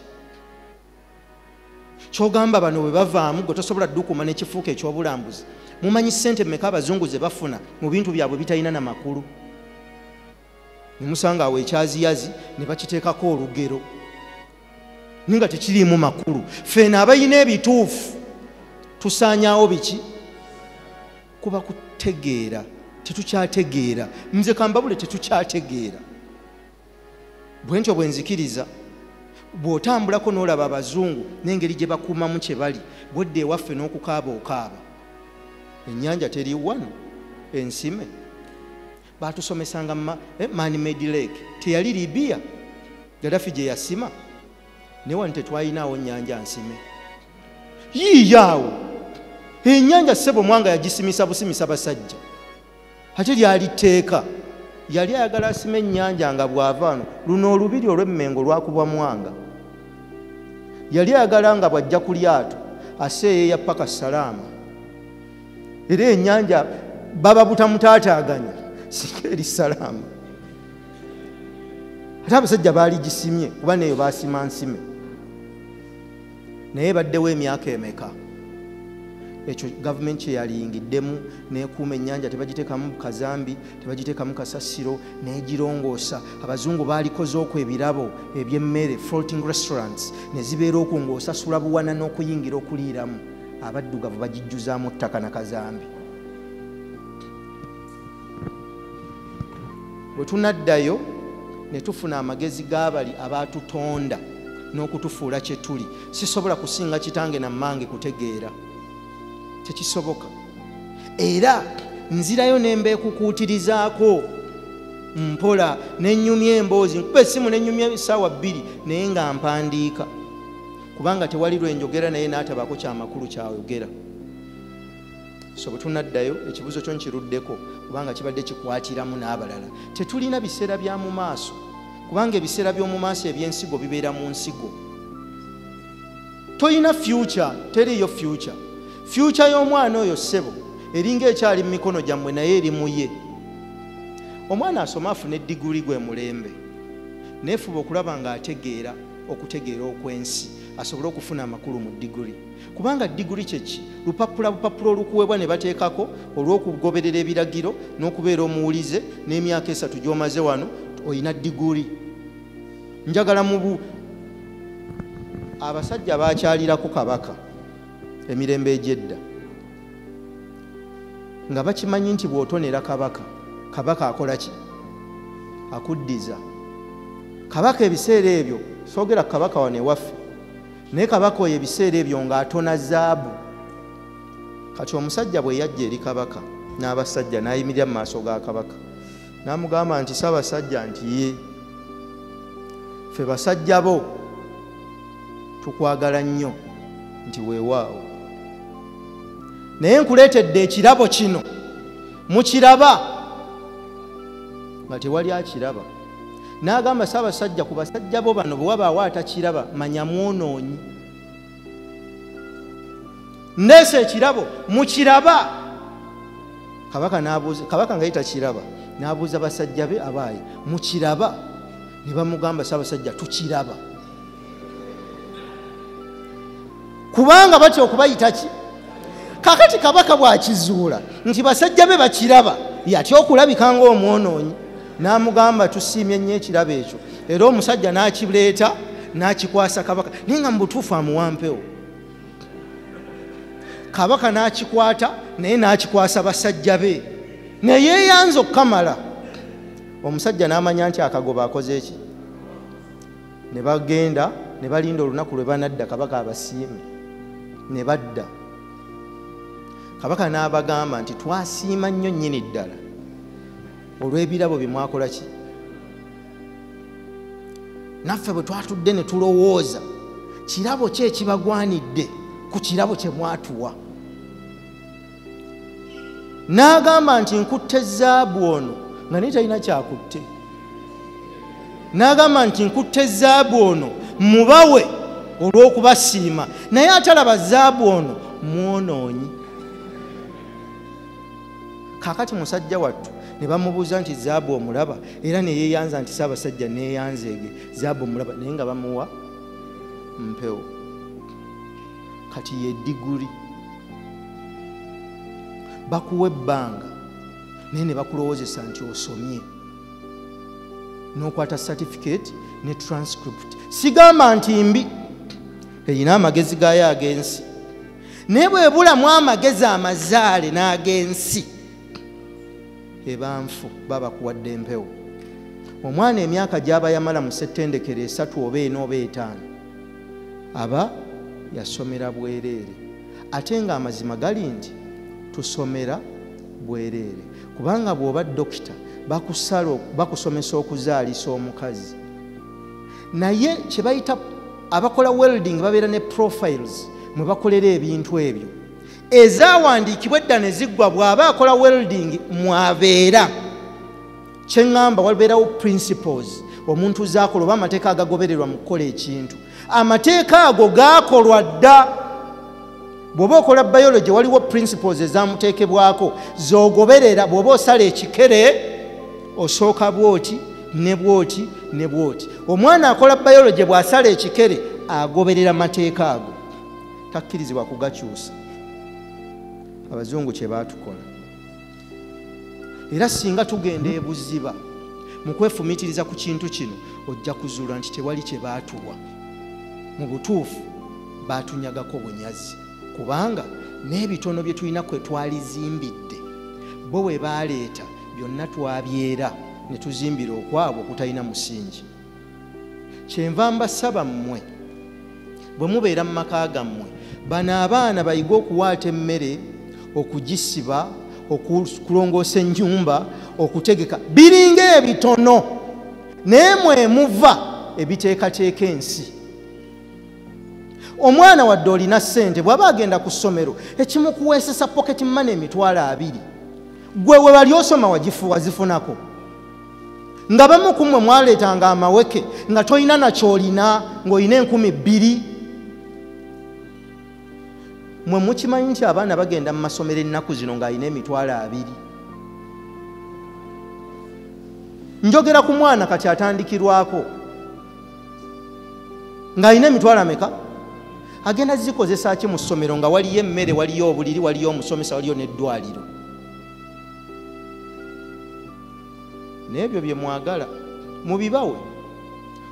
Kyogamba bano bwe bavaamu gwe tosobola ddukuma n'ekifuuka ekyobulambuzi mumanyi ssente mmeka abazungu ze bafuna mu bintu byabwe bitalina na makulu? Nemusanga awo ekyaziyazi ne bakiteekako olugero. Naye nga tekiriimu makulu. Feena abayina ebituufu tusaanyaawo biki kuba kutegeera tetukyategeera. Nze kambabule tetukyategeera. Bwe ntyo bwe nzikiriza bw'otambulako n'olaba abazungu n'engeri gye bakuumamu kye bali bwedda ewaffe n'okukaaba okaaba. Ennyanja teri wano ensime. Batusomesanga manmade lake. Teyali libiya gadafi gye yasima. Naye wano tetwalinawo nyanja nsime. Yiiyaawo ennyanja ssebo mwanga yagisimisa busimisa basajja. Ate lyali tteeka yali ayagala asima ennyanja nga bw'ava ano luno olubiri olw'emmengo lwakubwa mwanga. Yali ayagala nga bw'ajja ku lyato aseeyeya paka salaama era ennyanja baba butamutaataaganya singa eri salaama ate abasajja baali gisimye kuba neyo basima nsime. Naye baddewo emyaka emeka ekyo gavumenti kyeyaliyingiddemu nekuuma ennyanja tebagiteekamu kazambi tebagiteekamu kasasiro negirongoosa abazungu baalikozeoko ebirabo ebyemmere floating restaurants ne zibeera okwo ng'osasula buwana n'okuyingira okuliiramu. Abaddugavu bagijjuzaamu ttaka na kazambi. Bwe tunaddayo ne tufuna amagezi g'abali abaatutonda n'okutufuula kye tuli. Sisobola kusinga kitange nammange kutegeera tekisoboka. Era nzirayo nembeekukuutirizaako mpola nenyumya emboozi nkuba essimu nenyumya esaawa bbiri naye nga mpandiika. Kubanga tewali lwenjogera naye naatabako kyamakulu kyayogera. So bwe tunaddayo ekibuzo kyo nkiruddeko kubanga kibadde kikwatiramu n'abalala. Tetulina biseera bya mu maaso kubanga ebiseera by'omu maaso ebyensigo bibeera mu nsigo. Toyina future teriyo future fyuca y'omwana oyo ssebo eringa ekyali mu mikono gyammwe naye eri mu ye. Omwana asoma afuna eddiguli gwe mulembe neefuba okulaba ng'ategeera okutegeera okw'ensi asobole okufuna amakulu mu diguli. Kubanga diguli kyeki lupapula bupapula olukuweebwa ne bateekako olw'okugoberera ebiragiro n'okubeera omuwulize n'emyaka esatu gy'omaze wano olina diguli. Njagala mubu abasajja bakyalirako kabaka emirembe egyedda. Nga bakimanyi nti bw'otonera kabaka kabaka akola ki? Akuddiza. Kabaka ebiseera ebyo soogera ku kabaka wano ewaffe. Naye kabaka oyo ebiseera ebyo ng'atona zaabu. Kati omusajja bwe yajja eri kabaka n'abasajja n'ayimirira mu maaso ga kabaka n'amugamba nti saabasajja nti ye ffe basajja bo tukwagala nnyo nti weewaawo naye nkuleetedde ekirabo kino. Mukiraba. Nga tewali akiraba. N'agamba saabasajja ku basajja bo bano bwe wabaawo atakiraba manya mwonoonyi. Ndeesa ekirabo mukiraba. Kabaka nga ye takiraba n'abuuza basajja be abaayi mukiraba. Ne bamugamba saabasajja tukiraba. Kubanga batya okubayita ki kakati kabaka bwakizuula nti basajja be bakiraba yatya okulabika ngaomwonoonyi n'amugamba tusiimye nnyo ekirabo ekyo. Era omusajja n'akireeta n'akikwasa kabaka naye nga mu butuufu amuwampewo. Kabaka n'akikwata naye n'akikwasa basajja be. Neyeeyanza okukamala omusajja n'amanya nti akagoba akoze eki ne bagenda ne balinda olunaku lwe banadda kabaka abasiime. Ne badda kabaka n'abagamba nti twasiima nnyo nnyini ddala. Olw'ebirabo bye mwakola ki? Naffe bwe twatudde ne tulowooza kirabo ki ekibagwanidde ku kirabo kye mwatuwa. N'agamba nti nkutte zaabu ono. Nga naye talina kyakutte. N'agamba nti nkutte zaabu ono mubawe olw'okubasiima. Naye atalaba zaabu ono mwonoonyi kaakati musajja wattu ne bamubuuza nti zaabu omulaba? Era neyeeyanza nti saabasajja neeyanzeege zaabu omulaba? Naye nga bamuwa mpewo. Kati ye diguli. Bakuwa ebbanga. Naye ne bakulowoozesa nti osomye. N'okwata certificate ne transcript. Sigamba nti mbi. Erina amagezi gayo ag'ensi. Naye bwebulamu amagezi amazaale n'ag'ensi ebanfu babakuwadde empewo. Omwana emyaka gy'aba yamala mu settendekero esatu oba ena oba etaano aba yasomera bwereere. Ate nga amazima gali nti tusomera bwereere. Kubanga bw'oba dokita bakusala bakusomesa okuzaalisa omukazi. Naye kye bayita abakola welding babeera ne profiles mwe bakolera ebintu ebyo ezawandiikibwa edda ne ziggwa bw'aba akola welding mwabeera. Kyeŋŋamba wabeerawo principles omuntu zaakola oba amateeka agagobererwa mu kukola ekintu. Amateeka ago gaakolwa dda. Bw'oba okola biology waliwo principles ezamuteekebwako zogoberera. Bw'oba osala ekikere osooka bwoti ne bwoti ne bwoti. Omwana akola biology bw'asala ekikere agoberera mateeka ago. Takkirizibwa kugakyusa abazungu kye baatukola. Era singa tugenda ebuziba mu kwefumiitiriza ku kintu kino ojja kuzuula nti tewali kye baatuwa. Mu butuufu baatunyagako bunyazi kubanga n'ebitono bye tulina kwe twalizimbidde bo bwe baaleeta byonna twabyera ne tuzimbira okwabwe okutalina musingi. Kyenva mbasaba mmwe bwe mubeera mu maka gammwe bano abaana bayige okuwaata emmere okugisiba okulongoosa ennyumba okutegeka biringa ebitono. Naye mwemuva ebiteekateeka ensi. Omwana wadde olina ssente bw'aba agenda ku ssomero ekimukuweesesa pocket mane emitwalo abiri. Gwe we bali osoma wazifunako. Nga bamu ku mmwe mwaleetanga amaweke nga tolina nakyolina ng'olina enkumi bbiri mwe mukimanyi nti abaana bagenda mu masomero ennaku zino ng'alina emitwalo abiri? Njogera ku mwana kati atandikirwako. Ng'alina emitwalo ameka? Agenda zikozesa ki mu ssomero nga waliyo emmere waliyo obuliri waliyo omusomesa waliyo n'eddwaliro? N'ebyo bye mwagala mubibawe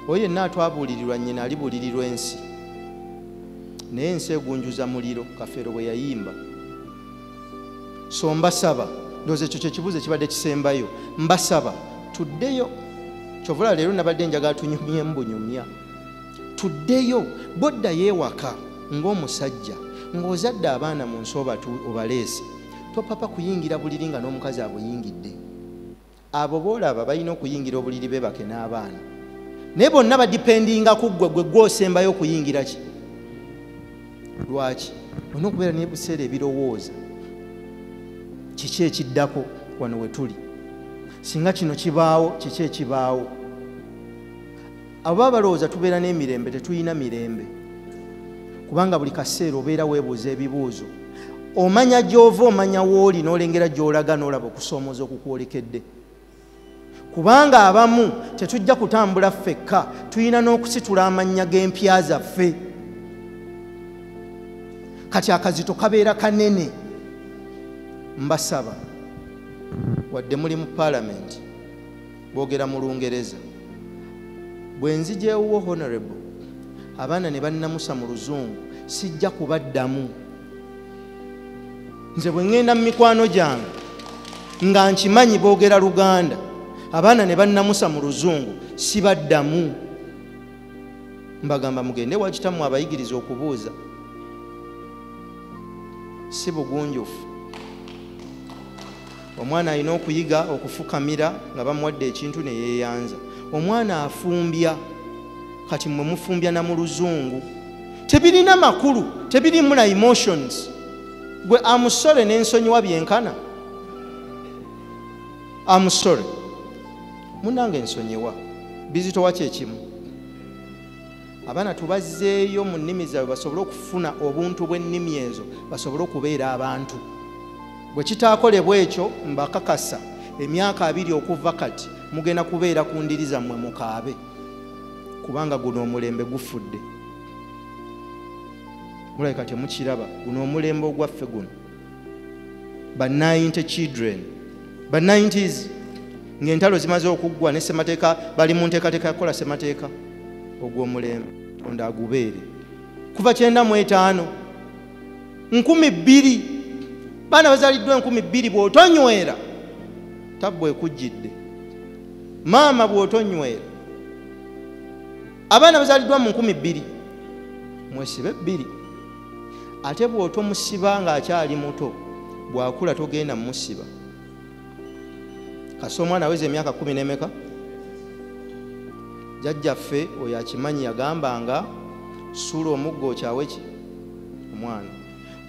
oyo yenna atwabuulirirwa nnyina alibuulirirwa ensi naye ensi egunjuza muliro kafeero bwe yayimba. So mbasaba ndowooza ekyo kyekibuuzo ekibadde kisembayo. Mbasaba tuddeyo kyovula leero nabadde njagala tunyumyemu bunyumya. Tuddeyo bodda yeewaka ng'omusajja ng'ozadde abaana mu nsi obaleese topapa kuyingira buliri nga n'omukazi abuyingidde abo boolaba balina okuyingira obuliri bebake n'abaana. Naye bonna badipendinga ku ggwe gwe gwosembayo okuyingira ki lwaki? Olina okubeera nebuseera ebirowooza. Kiki ekiddako wano we tuli? Singa kino kibaawo kiki ekibaawo? Baba balowooza tubeera n'emirembe tetulina mirembe. Kubanga buli kaseera obeera weebuuza ebibuuzo. Omanya gy'ova omanya wooli n'olengera gy'olaga n'olaba okusoomooza okukwolekedde kubanga abamu tetujja kutambula ffekka tulina n'okusitula amannya g'empya zaffe kati akazito kabeera kanene. Mbasaba wadde muli mu paalamenti boogera mu lungereza. Bwe nzigyewuwo honorable abaana ne bannamusa mu luzungu sijja kubaddamu. Nze bwe ŋŋenda mu mikwano gyange nga nkimanyi boogera luganda abaana ne bannamusa mu luzungu sibaddamu. Mbagamba mugende wakitamu abayigiriza okubuuza si bugunjufu. Omwana alina okuyiga okufukamira nga bamuwadde ekintu ne yeeyanza. Omwana afumbya kati mwe mufumbya na mu luzungu. Tebirina makulu tebirimu na emotions. Gwe amusole n'ensonyiwa byenkana. Amusole. Munange ensonyiwa bizitowa kyekimu abaana tubazzeeyo mu nnimi zaabwe basobole okufuna obuntu bw'ennimi ezo basobole okubeera abantu. Bwe kitaakolebwa ekyo mbakakasa emyaka abiri okuva kati mugenda kubeera ku ndiri zammwe mukaabe. Kubanga guno omulembe gufudde. Mulabika temukiraba guno omulembe ogwaffe guno. Ba 90 children. Ba 90s ng'entalo zimaze okuggwa ne semateeka bali mu nteekateeka yakola semateeka ogw'omulembe tonda agubeere. Kuva kyenda mu etaano nkumi bbiri baana bazaliddwa enkumi bbiri bw'otonywera. Tabbwa ekujjidde maama bw'otonywera. Abaana bazaliddwa mu nkumi bbiri mwesibe bbiri. Ate bw'otomusiba ng'akyali muto bw'akula togenda mumusiba kasi omwana aweza emyaka kumi n'emeka jjajjaffe oyo akimanyi yagambanga suula omugga okyawe ki? Omwana.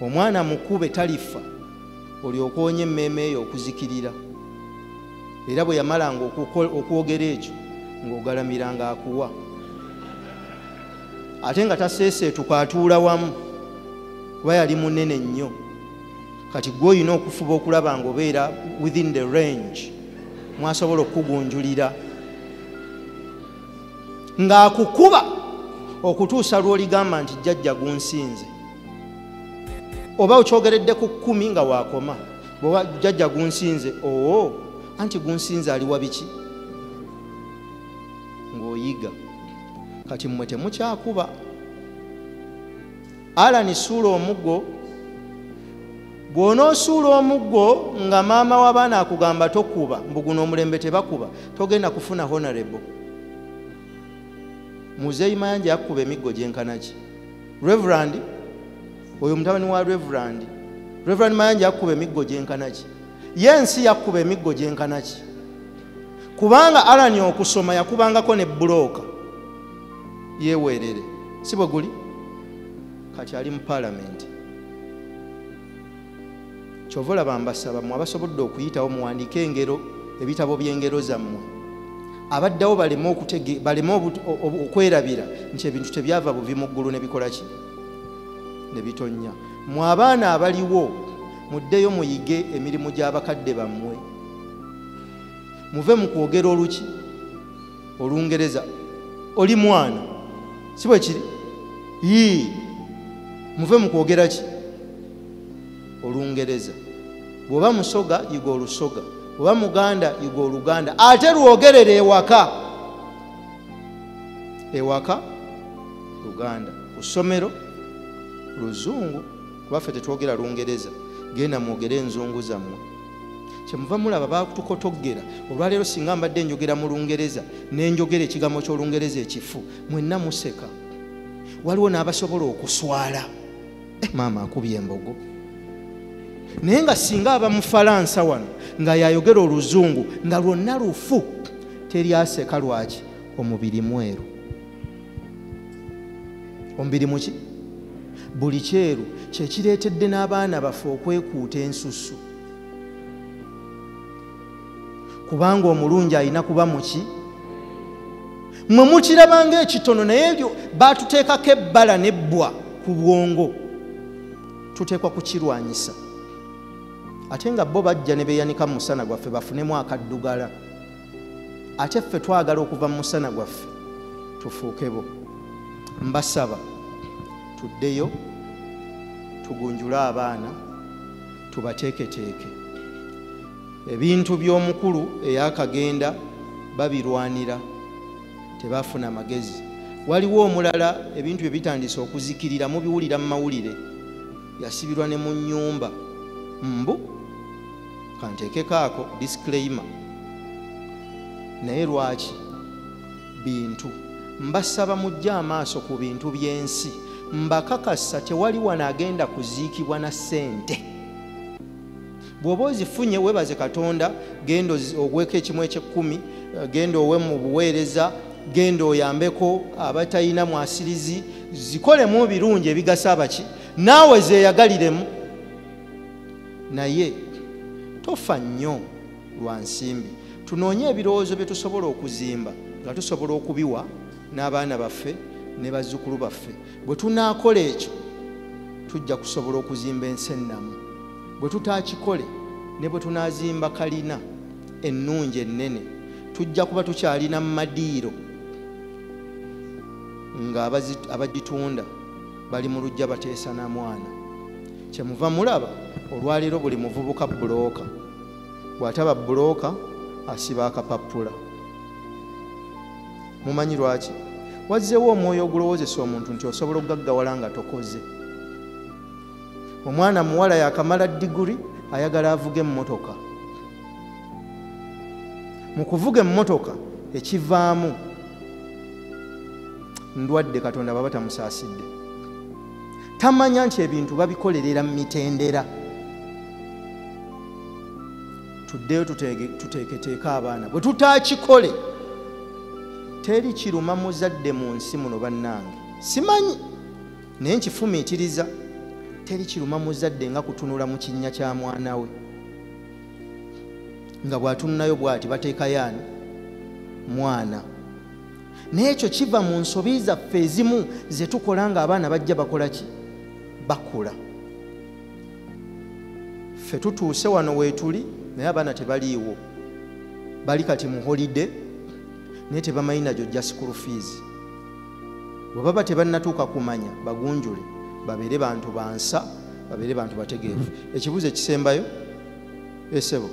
Omwana mukube talifa olyoka onye emmeeme eyo okuzikirira. Era bwe yamalanga okwogera ekyo ng'ogalamiranga akuwa ate nga taseeseetuka atuula wamu kuba yali munene nnyo. Kati gwe olina okufuba okulaba ngaobeera within the range mwasobola okukugunjulira ng'akukuba okutuusa lw'oligamba nti jjajja gunsinze. Oba okyogeredde ku kkumi nga waakoma bwoba jjajja gunsinze oo anti gunsinze ali wabiki ng'oyiga kati mmwe temukyakuba. Alani suula omuggo bw'onoosuula omuggo nga maama w'abaana akugamba tokuba mbuguno omulembe tebakuba togenda kufuna honorable muzeeyi mayanja yakkuba emiggo gyenkanaki reverand oyo mutabani wa reverand reverand mayanja yakkuba emiggo gyenkanaki ye ensi yakkuba emiggo gyenkanaki kubanga alani okusoma yakubangako ne bulooka yeweerere si bwe guli? Kati ali mu paalamenti. Kyova olaba mbasaba mwe abasobodde okuyitawo muwandiike engero ebitabo by'engero zammwe abaddawo baleme okwerabira nti ebintu tebyava buvi mu ggulu ne bikola ki? Ne bitonnya. Mwe abaana abaliwo muddeyo muyige emirimu gy'abakadde bammwe. Muve mu kwogera oluki? Olungereza oli mwana si bwe kiri? Yii muve mu kwogera ki? Olungereza. Bw'oba musoga yiga olusoga bw'oba muganda yiga oluganda ate lwogerera ewaka. Ewaka? Luganda. Ku ssomero luzungu kubaffe tetwogera lungereza genda mwogere enzungu zammwe. Kyemuva mulaba batukotoggera olwaleero singa mbadde njogera mu lungereza nenjogera ekigambo ky'olungereza ekifu mwenna museka. Waliwo n'abasobola okuswala. Eh, maama akubye embogo naye nga singa aba mufalansa wano nga yayogera oluzungu nga lwonna lufu teryaseka lwaki? Omubiri mweru. Omubiri muki buli kyeru kyekireetedde n'abaana baffe okwekuuta ensusu. Kubanga omulungi alina kuba muki mwe mukiraba ngaekitono naye ebyo batuteekako ebbala nebbwa ku bwongo tuteekwa kukirwanyisa ate nga bo bajja ne beeyanika mu musana gwaffe bafunemu akaddugala. Ate ffe twagala okuva mu musana gwaffe tufuuke bo. Mbasaba tuddeyo tugunjule abaana tubateeketeeke. Ebintu by'omukulu eyakagenda babirwanira tebafuna magezi. Waliwo omulala ebintu bye bitandise okuzikirira mubiwulira mu mawulire yasibirwa ne mu nyumba mbu kanteekeko ako disclaimer. Naye lwaki? Bintu. Mbasaba mujje amaaso ku bintu by'ensi. Mbakakasa tewali wano agenda kuziikibwa na ssente. Bw'oba ozifunye webaze katonda genda ogweko ekimu ekyekkumi eh, genda owe mu buweereza genda oyambeko abatalina mwasirizi zikolemu birungi ebigasa abaki naawe zeeyagaliremu. Naye tofa nnyo lwa nsimbi. Tunoonye ebirowoozo bye tusobola okuzimba nga tusobola okubiwa n'abaana baffe ne bazzukulu baffe. Bwe tunaakola ekyo tujja kusobola okuzimba ensi ennamu. Bwe tutakikole ne bwe tunaazimba kalina ennungi ennene tujja kuba tukyalina mu madiiro nga abazi- abagitunda bali mu lujja bateesa na mwana. Kyemuva mulaba olwaleero buli muvubuka bulooka bw'ataba bulooka asiba akapapula. Mumanyi lwaki? Wazzeewo omwoyo ogulowoozesa omuntu nti osobola okugaggawala nga tokoze. Omwana muwala yakamala diguri ayagala avuga emmotoka. Mu kuvuga emmotoka ekivaamu. Ndwadde katonda baba tamusaasidde tamanya nti ebintu babikolerera mu mitendera tuddeyo tuteeketeeke abaana. Bwe tutakikole teri kiruma muzadde mu nsi muno bannange. Simanyi naye nkifumiitiriza teri kiruma muzadde nga kutunula mu kinnya kya mwana we. Nga bw'atununayo bw'ati bateekayo ani mwana. Naye ekyo kiva mu nsobi zaffe ezimu ze tukola ng'abaana bajja bakola ki? Bakula. Ffe tutuuse wano weetuli naye abaana tebaliiwo. Bali kati mu holide naye tebamanyi jojja school fees. Bwe baba tebannatuuka kumanya bagunjule babeere bantu bansa babeere bantu bategeevu ekibuzo ekisembayo esebo